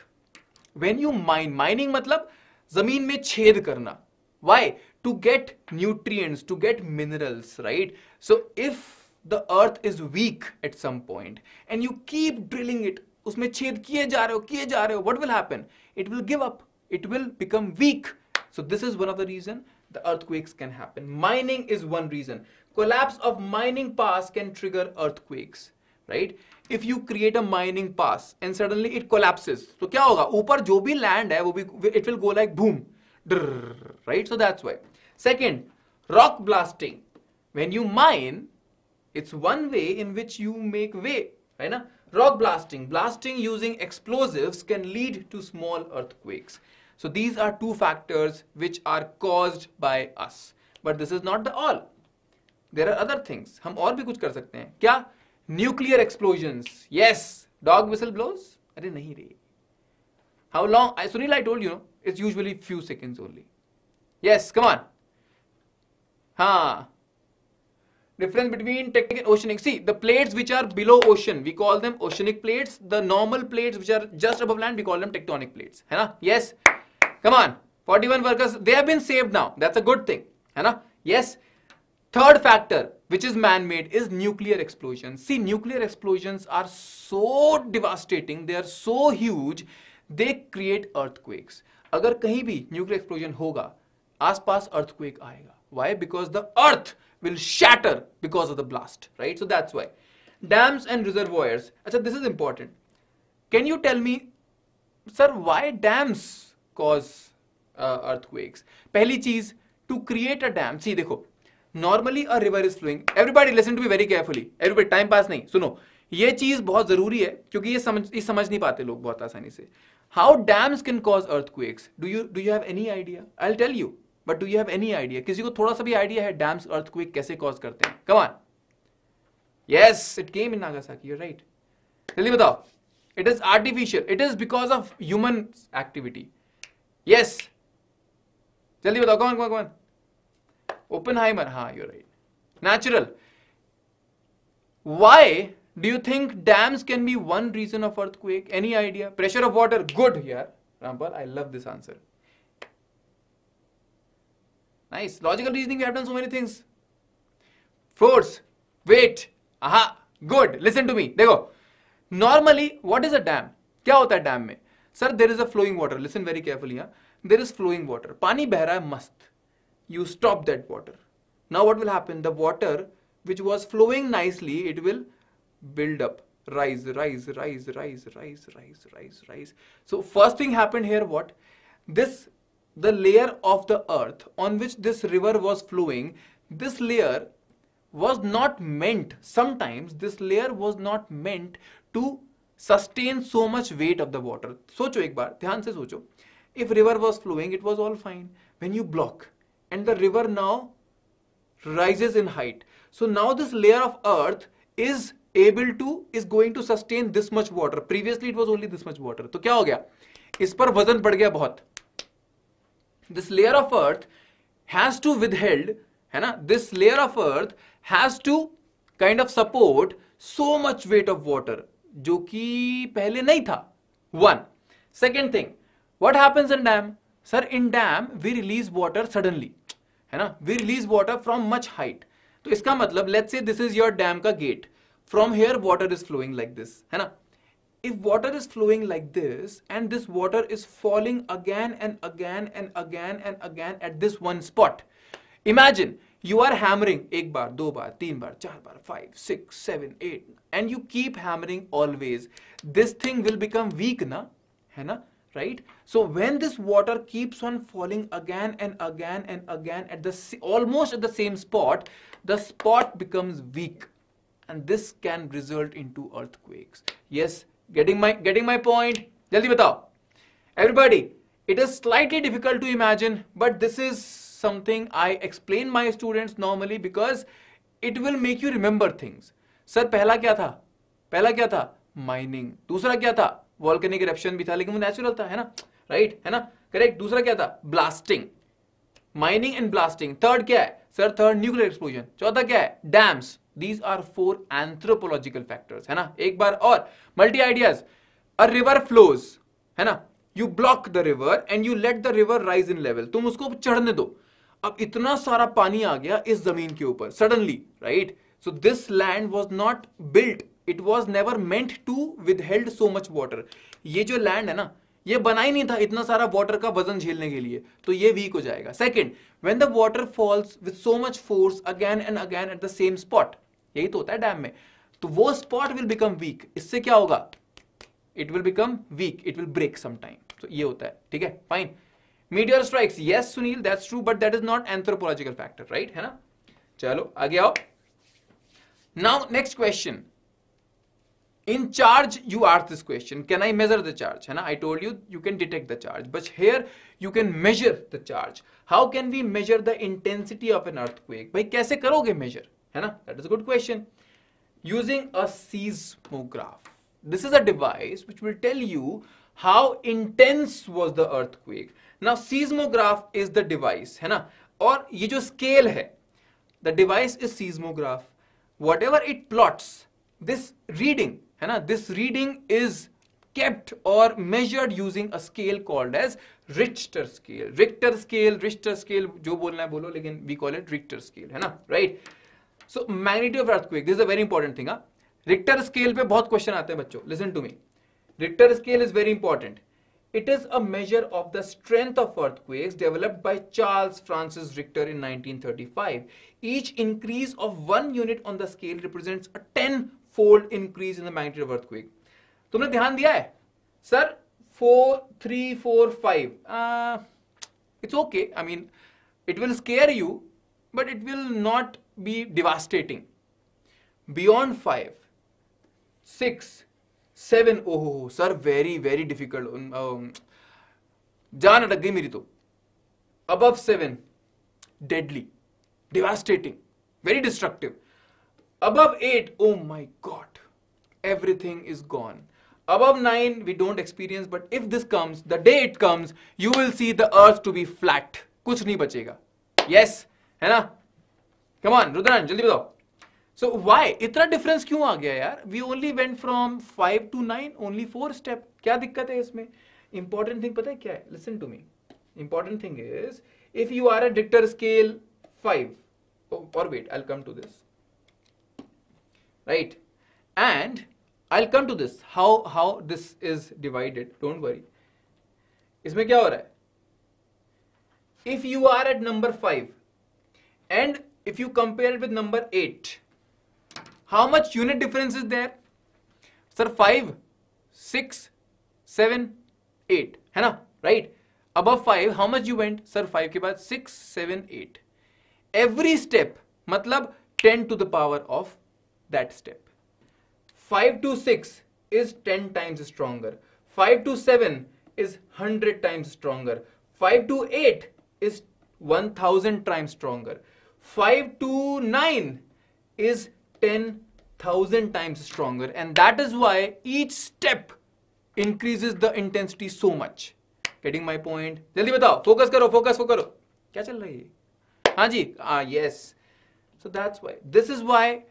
when you mine mining मतलब ज़मीन में छेद करना। Why to get nutrients to get minerals right so if the earth is weak at some point and you keep drilling it उसमें छेद किए जा रहे हो, किए जा रहे हो what will happen it will give up it will become weak so, this is one of the reason the earthquakes can happen mining is one reason collapse of mining pass can trigger earthquakes right if you create a mining pass and suddenly it collapses तो क्या होगा ऊपर जो भी land है वो भी it will go like boom right so that's why second rock blasting when you mine it's one way in which you make way right na rock blasting blasting using explosives can lead to small earthquakes so these are two factors which are caused by us but this is not the all there are other things हम और भी कुछ कर सकते हैं क्या nuclear explosion yes dog whistle blows अरे नहीं रे how long I Sunil I told you no it's usually few seconds only yes come on हाँ difference between tectonic and oceanic see the plates which are below ocean we call them oceanic plates the normal plates which are just above land we call them tectonic plates hai na yes come on 41 workers they have been saved now that's a good thing hai na yes third factor which is man-made is nuclear explosions see nuclear explosions are so devastating they are so huge they create earthquakes अगर कहीं भी न्यूक्लियर एक्सप्लोजन होगा आसपास अर्थक्वेक आएगा why because the earth will shatter because of the blast right so that's why dams and reservoirs acha this is important can you tell me sir why dams cause uh, earthquakes. पहली चीज़ to create a dam see देखो normally a river is flowing everybody listen to be very carefully everybody time pass नहीं. सुनो ये चीज़ बहुत ज़रूरी है क्योंकि ये समझ ये समझ नहीं पाते लोग बहुत आसानी से. How dams can cause earthquakes do you do you have any idea I tell you but do you have any idea किसी को थोड़ा सा भी आइडिया है डैम्स अर्थ क्वेक कैसे कॉज करते हैं? Come on yes it came in Nagasaki you right जल्दी बताओ. It is artificial it is because of human activity yes जल्दी बताओ, कौन कौन कौन? ओपन हाइमर हाँ you right natural why do you think dams can be one reason of earthquake any idea pressure of water good यार Rampal I love this answer nice logical reasoning so many things so wait हा गुड लिसन टू मी देखो normally what is a dam क्या होता है डैम में Sir there is a flowing water listen very carefully there is flowing water पानी बह रहा है मस्त you stop that water. Now what will happen? The water which was flowing nicely, it will build up, rise, rise, rise, rise, rise, rise, rise, rise. So first thing happened here, what? This, the layer of the earth on which this river was flowing, this layer was not meant, sometimes this layer was not meant to sustain so much weight of the water सोचो एक बार, ध्यान से सोचो। If river was flowing it was all fine when you block and the river now rises in height so now this layer of earth is able to is going to sustain this much water previously it was only this much water तो क्या हो गया? इस पर वज़न बढ़ गया बहुत। This layer of earth has to withheld है ना? This layer of earth has to kind of support so much weight of water जो कि पहले नहीं था। One second thing what happens in dam sir in dam we release water suddenly है ना? We release water from much height तो इसका मतलब लेट से दिस इज़ योर डैम का gate from here water is flowing like this है ना? If water is flowing like this and this water is falling again and again and again and again at this one spot imagine you are hammering ek bar, two bar, teen bar, char bar, five, six, seven, eight, and you keep hammering always. This thing will become weak, na, hai right? So when this water keeps on falling again and again and again at the almost at the same spot, the spot becomes weak, and this can result into earthquakes. Yes, getting my getting my point? Jaldi batao, everybody. It is slightly difficult to imagine, but this is something i explain my students normally because it will make you remember things. Sir पहला क्या था? पहला क्या था? माइनिंग दूसरा क्या था? वॉल्केनिक इरप्शन भी था, लेकिन वो नेचुरल था, है ना? Right right? है ना? करेक्ट दूसरा क्या था? Blasting mining and blasting third क्या है? सर थर्ड न्यूक्लियर एक्सप्लोजन चौथा क्या है? Dams these are four anthropological factors है ना? एक बार और. Multi ideas a river flows है ना? You block the river and you let the river rise in level तुम उसको चढ़ने दो. अब इतना सारा पानी आ गया इस ज़मीन के ऊपर suddenly right so this land was not built it was never meant to withheld so much water ये जो लैंड है ना, ये बना ही नहीं था इतना सारा वाटर का वज़न झेलने के लिए। तो ये वीक हो जाएगा। Second when the water falls with so much force again and again at the same spot यही तो होता है डैम में तो वो स्पॉट विल बिकम वीक इससे क्या होगा? It will become weak it will break some time तो ये होता है। ठीक है? Fine meteor strikes yes Sunil that's true but that is not anthropological factor right है ना चलो आगे आओ now next question in charge you are this question can I measure the charge है ना I told you you can detect the charge but here you can measure the charge how can we measure the intensity of an earthquake भाई कैसे करोगे मेजर है ना that is good question using a seismograph this is a device which will tell you how intense was the earthquake now seismograph is the device hai na और ये जो scale है the device is seismograph whatever it plots this reading है ना this reading is kept or measured using a scale called as Richter scale. Richter scale, Richter scale, जो बोलना है बोलो लेकिन we call it Richter scale है ना right? So magnitude of earthquake, this is a very important thing. हाँ Richter scale पे बहुत क्वेश्चन आते हैं बच्चों Listen to me. Richter scale is very important. It is a measure of the strength of earthquakes developed by Charles Francis Richter in 1935. Each increase of one unit on the scale represents a 10 fold increase in the magnitude of earthquake तुमने ध्यान दिया है sir four three four five it's okay i mean it will scare you but it will not be devastating beyond 5 6 7 oh sir very very difficult um, जान अटक गई मेरी तो above 7 deadly devastating very destructive Above 8, oh my god, everything is gone. Above 9, we don't experience, but if this comes, the day it comes, you will see the earth to be flat. कुछ नहीं बचेगा. Yes, है ना? Come on, जल्दी बताओ. सो वाई इतना डिफरेंस क्यों आ गया यार? We only went from five to nine only four step क्या दिक्कत है इसमें? इंपॉर्टेंट थिंग पता है क्या है? Listen to me important thing is if you are a Richter scale five और wait I come to this right and I come to this how how this is divided don't worry इसमें क्या हो रहा है? If you are at number five and if you compare with number eight how much unit difference is there sir 5 6 7 8 है ना right above 5 how much you went sir 5 के बाद 6 7 8 every step मतलब 10 to the power of that step. 5 to 6, is 10 times stronger. 5 to 7 is 100 times stronger. 5 to 8 is 1000 times stronger. 5 to 9 is 10,000 times stronger. And that is why each step increases the intensity so much. Getting my point? जल्दी बताओ focus करो focus करो क्या चल रही है हाँ जी ah yes so that's why this is why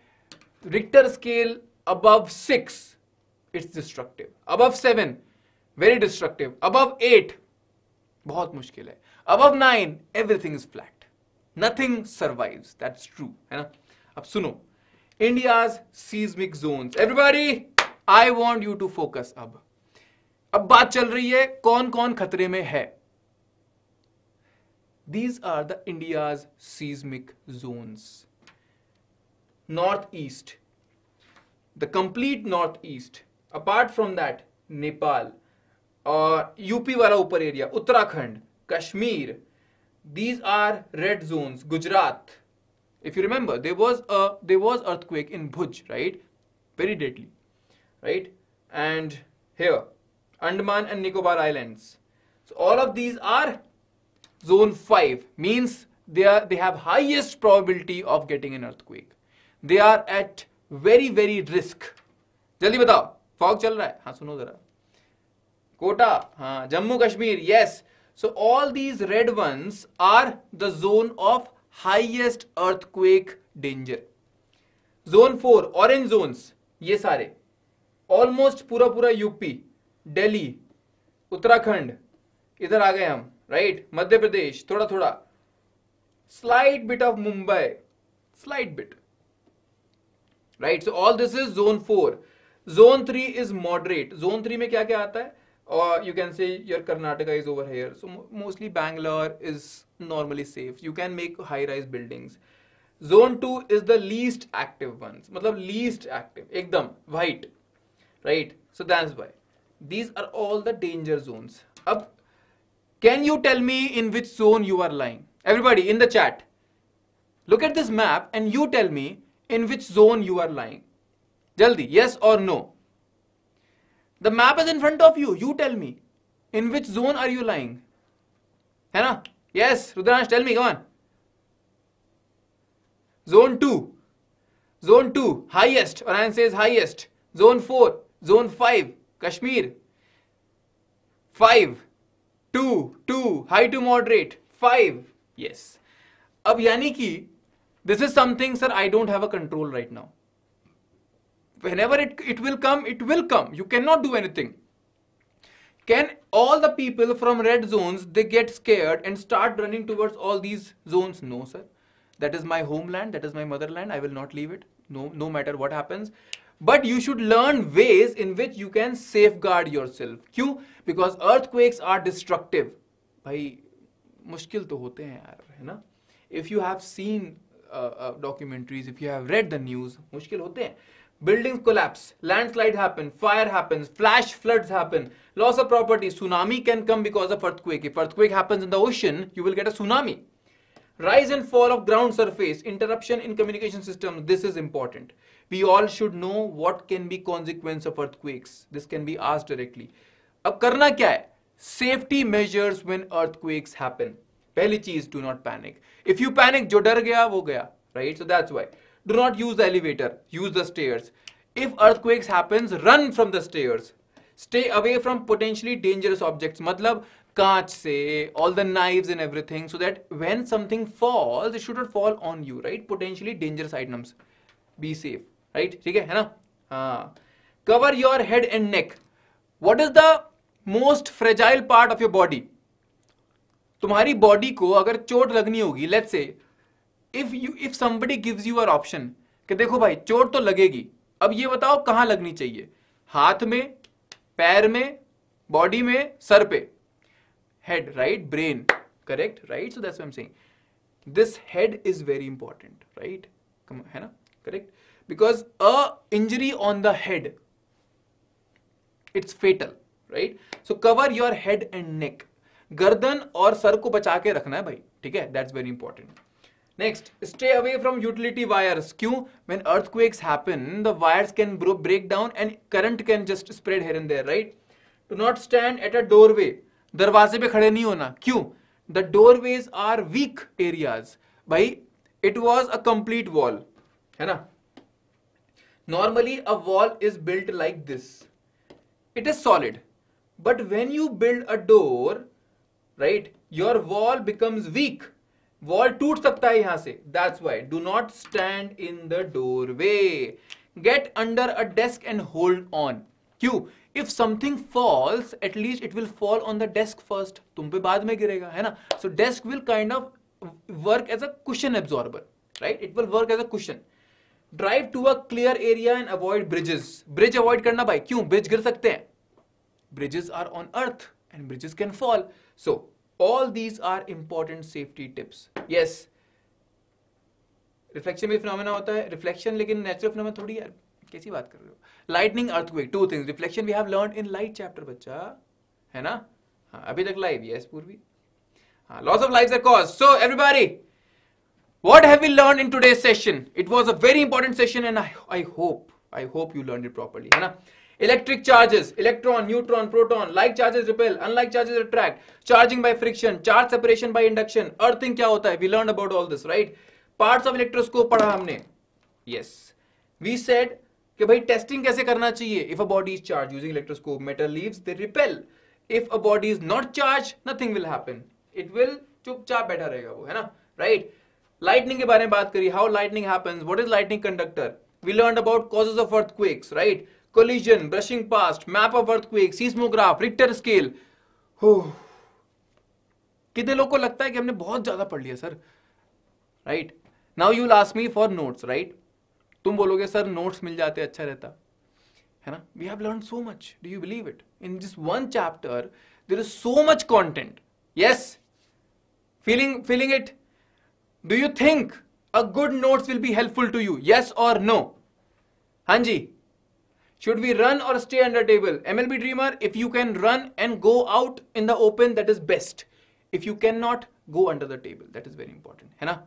Richter scale above 6 it's destructive above 7 very destructive above 8 बहुत मुश्किल है above 9 everything is flat nothing survives that's true है ना अब सुनो India's seismic zone everybody I want you to focus अब अब बात चल रही है कौन कौन खतरे में है these are the India's seismic zones north east the complete north east apart from that Nepal और यूपी वाला ऊपर area Uttarakhand Kashmir these are red zones Gujarat If you remember, there was a there was earthquake in Bhuj, right? Very deadly, right? And here, Andaman and Nicobar Islands. So all of these are zone 5 means they are they have highest probability of getting an earthquake they are at very very risk जल्दी बताओ फॉग चल रहा है हाँ सुनो जरा कोटा हाँ Jammu Kashmir yes so all these red ones are the zone of highest earthquake danger zone four orange zones ये सारे। ऑलमोस्ट पूरा पूरा यूपी दिल्ली उत्तराखंड इधर आ गए हम राइट मध्य प्रदेश, थोड़ा थोड़ा। Slight bit of Mumbai slight bit right so all this is zone four zone three is moderate zone three में क्या क्या आता है? You can say your Karnataka is over here so mostly Bangalore is normally safe you can make high rise buildings zone two is the least active ones मतलब लीस्ट एक्टिव एकदम white right so that's why these are all the danger zones अब Can you tell me in which zone you are lying? Everybody in the chat, look at this map and you tell me in which zone you are lying. Jaldi, yes or no? The map is in front of you. You tell me. In which zone are you lying? Hai Tell me, come on. Zone 2. Zone 2, highest. Orion says highest. Zone 4, Zone 5, Kashmir. 5, two two high to moderate five yes अब यानी कि this is something sir I don't have a control right now whenever it, it will come it will come you cannot do anything can all the people from red zones they get scared and start running towards all these zones no sir that is my homeland that is my motherland i will not leave it no no matter what happens but you should learn ways in which you can safeguard yourself क्यों because earthquakes are destructive भाई मुश्किल तो होते हैं यार है ना if you have seen uh, uh, documentaries if you have read the news मुश्किल होते हैं buildings collapse landslide happen fire happens flash floods happen loss of property tsunami can come because of earthquake if earthquake happens in the ocean you will get a tsunami rise and fall of ground surface interruption in communication system this is important we all should know what can be consequence of earthquakes this can be asked directly अब करना क्या है safety measures when earthquakes happen पहली चीज do not panic if you panic जो डर गया वो गया right so that's why do not use the elevator use the stairs if earthquakes happens run from the stairs stay away from potentially dangerous object मतलब कांच से all the knife in everything so that when something falls it should fall on you right potentially dangerous items be safe right ठीक है ना? Cover your head and neck what is the most fragile part of your body तुम्हारी बॉडी को अगर चोट लगनी होगी let say if you if somebody gives you are option कि देखो भाई, चोट तो लगेगी, अब ये बताओ कहाँ लगनी चाहिए? हाथ में पैर में बॉडी में, सर पे। Head right brain correct right so that's I am saying this head is very important right है ना? Correct because a injury on the head, it's fatal, right? So cover your head and neck. गर्दन और सर को बचा के रखना है भाई, ठीक है? That's very important Next, stay away from utility wires. Q, when earthquakes happen, the wires can break down and current can just spread here and there, right? Do not stand at a doorway. दरवाजे पे खड़े नहीं होना क्यों the doorways are weak areas भाई it was a complete wall है ना normally a wall is built like this it is solid but when you build a door right your wall becomes weak Wall टूट सकता है यहाँ से। That's why do not stand in the doorway get under a desk and hold on क्यों if something falls at least it will fall on the desk first तुम पे बाद में गिरेगा, है ना? So desk will kind of work as a cushion absorber right it will work as a cushion drive to a clear area and avoid bridges bridge avoid करना भाई। क्यों? ब्रिज गिर सकते हैं। Bridges are on earth and bridges can fall so all these are important safety tips yes reflection भी फिनोमेना होता है। रिफ्लेक्शन लेकिन नेचुरल फिनोमेना थोड़ी यार, कैसी बात कर रहे हो? Lightning earthquake two things reflection we have learn in light chapter बच्चा। है ना? हाँ अभी तक लाइव यस पूर्वी। हाँ loss of life cause so everybody what have we learn in today session it was a very important session and I hope I hope you learn it properly है ना? Electric charges electron neutron proton like charges repel unlike charges attract charging by friction charge separation by induction earthing क्या होता है? We learn about all this right parts of electroscope पढ़ा हमने. यस वी सेड कि भाई टेस्टिंग कैसे करना चाहिए? If a body is charge using electroscope metal leaves they repel if a body is not charge nothing will happen it will चुपचाप बैठा रहेगा वो, है ना? राइट लाइटनिंग के बारे में बात करी how lightning happens what is lightning conductor we learn about causes of earthquakes right right? Collision, brushing past, map of earthquake, seismograph, Richter scale. कितने लोग को लगता है कि हमने बहुत ज़्यादा पढ़ लिया sir? Right now you last me for notes right तुम बोलोगे सर नोट्स मिल जाते अच्छा रहता। है ना? We have learn so much do you believe it in this one chapter there is so much content yes feeling feeling it do you think a good notes will be helpful to you yes और नो हाँ जी। Should we run or stay under table? MLB Dreamer, if you can run and go out in the open, that is best. If you cannot, go under the table. That is very important. है ना?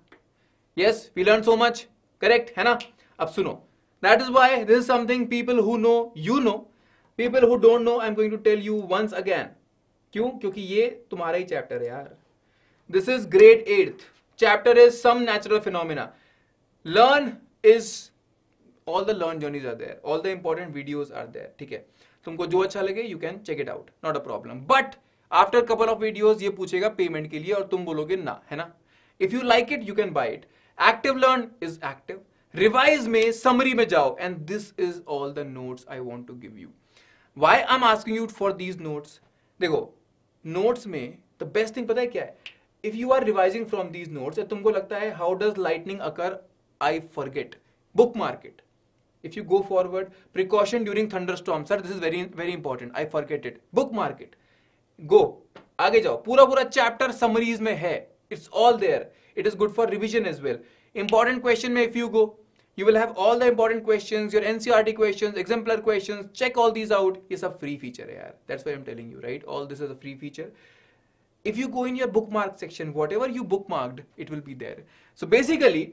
Yes, we learned so much. Correct? है ना? अब सुनो. That is why this is something people who know, you know. People who don't know, I'm going to tell you once again. क्यों? क्योंकि ये तुम्हारा ही चैप्टर है यार. This is grade 8th. Chapter is some natural phenomena. Learn is all the learn journeys are there all the important videos are there ठीक है? तुमको जो अच्छा लगे you can check it out not a problem but after couple of videos ये पूछेगा पेमेंट के लिए और तुम बोलोगे ना, है ना? If you like it you can buy it active learn is active revise में समरी में जाओ and this is all the notes I want to give you why I am asking you for these notes देखो नोट्स में द बेस्ट थिंग पता है क्या है? If you are revising from these notes तुमको लगता है how does lightning occur I forget book mark it if you go forward precaution during thunderstorm sir this is very very important i forget it bookmark it go आगे जाओ पूरा पूरा चैप्टर समरीज में है it's all there it is good for revision as well important question में if you go you will have all the important questions your ncrt questions exemplar questions check all these out ये सब free feature है यार that's why i'm telling you right all this is a free feature if you go in your bookmark section whatever you bookmarked it will be there so basically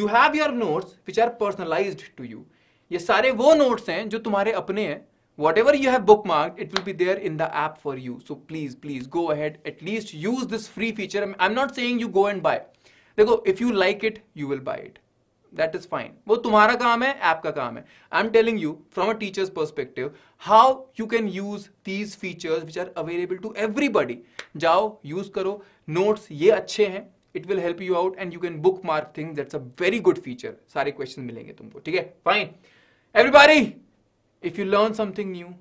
you have your notes which are personalized to you ये सारे वो नोट्स हैं जो तुम्हारे अपने हैं। Whatever you have bookmark it will be there in the app for you so please please go ahead at least use this free feature I am not saying you go and buy देखो if you like it you will buy it that is fine वो तुम्हारा काम है ऐप का काम है। I am telling you from a teacher's perspective how you can use these features which are available to everybody जाओ यूज़ करो। नोट्स ये अच्छे हैं। It will help you out and you can bookmark thing that's a very good feature सारे क्वेश्चन मिलेंगे तुमको, ठीक है? Fine Everybody, if you learn something new,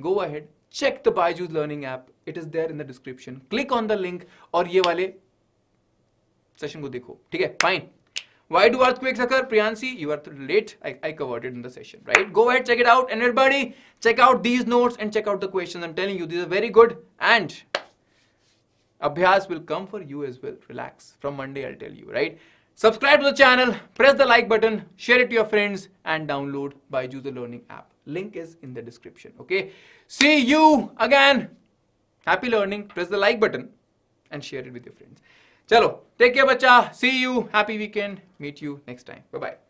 go ahead, check the Byju's learning app. It is there in the description. Click on the link और ये वाले सेशन को देखो ठीक है fine Why do earthquakes occur? Priyansi, you are late. I, I covered it in the session, right? Go ahead, check it out. And everybody, check out these notes and check out the questions. I'm telling you, these are very good. And Abhyas will come for you as well. Relax. From Monday, I'll tell you, right? Subscribe to the channel, press the like button, share it to your friends and download Byju's the learning app. Link is in the description. Okay. See you again. Happy learning. Press the like button and share it with your friends. Chalo. Take care bacha. See you. Happy weekend. Meet you next time. Bye bye.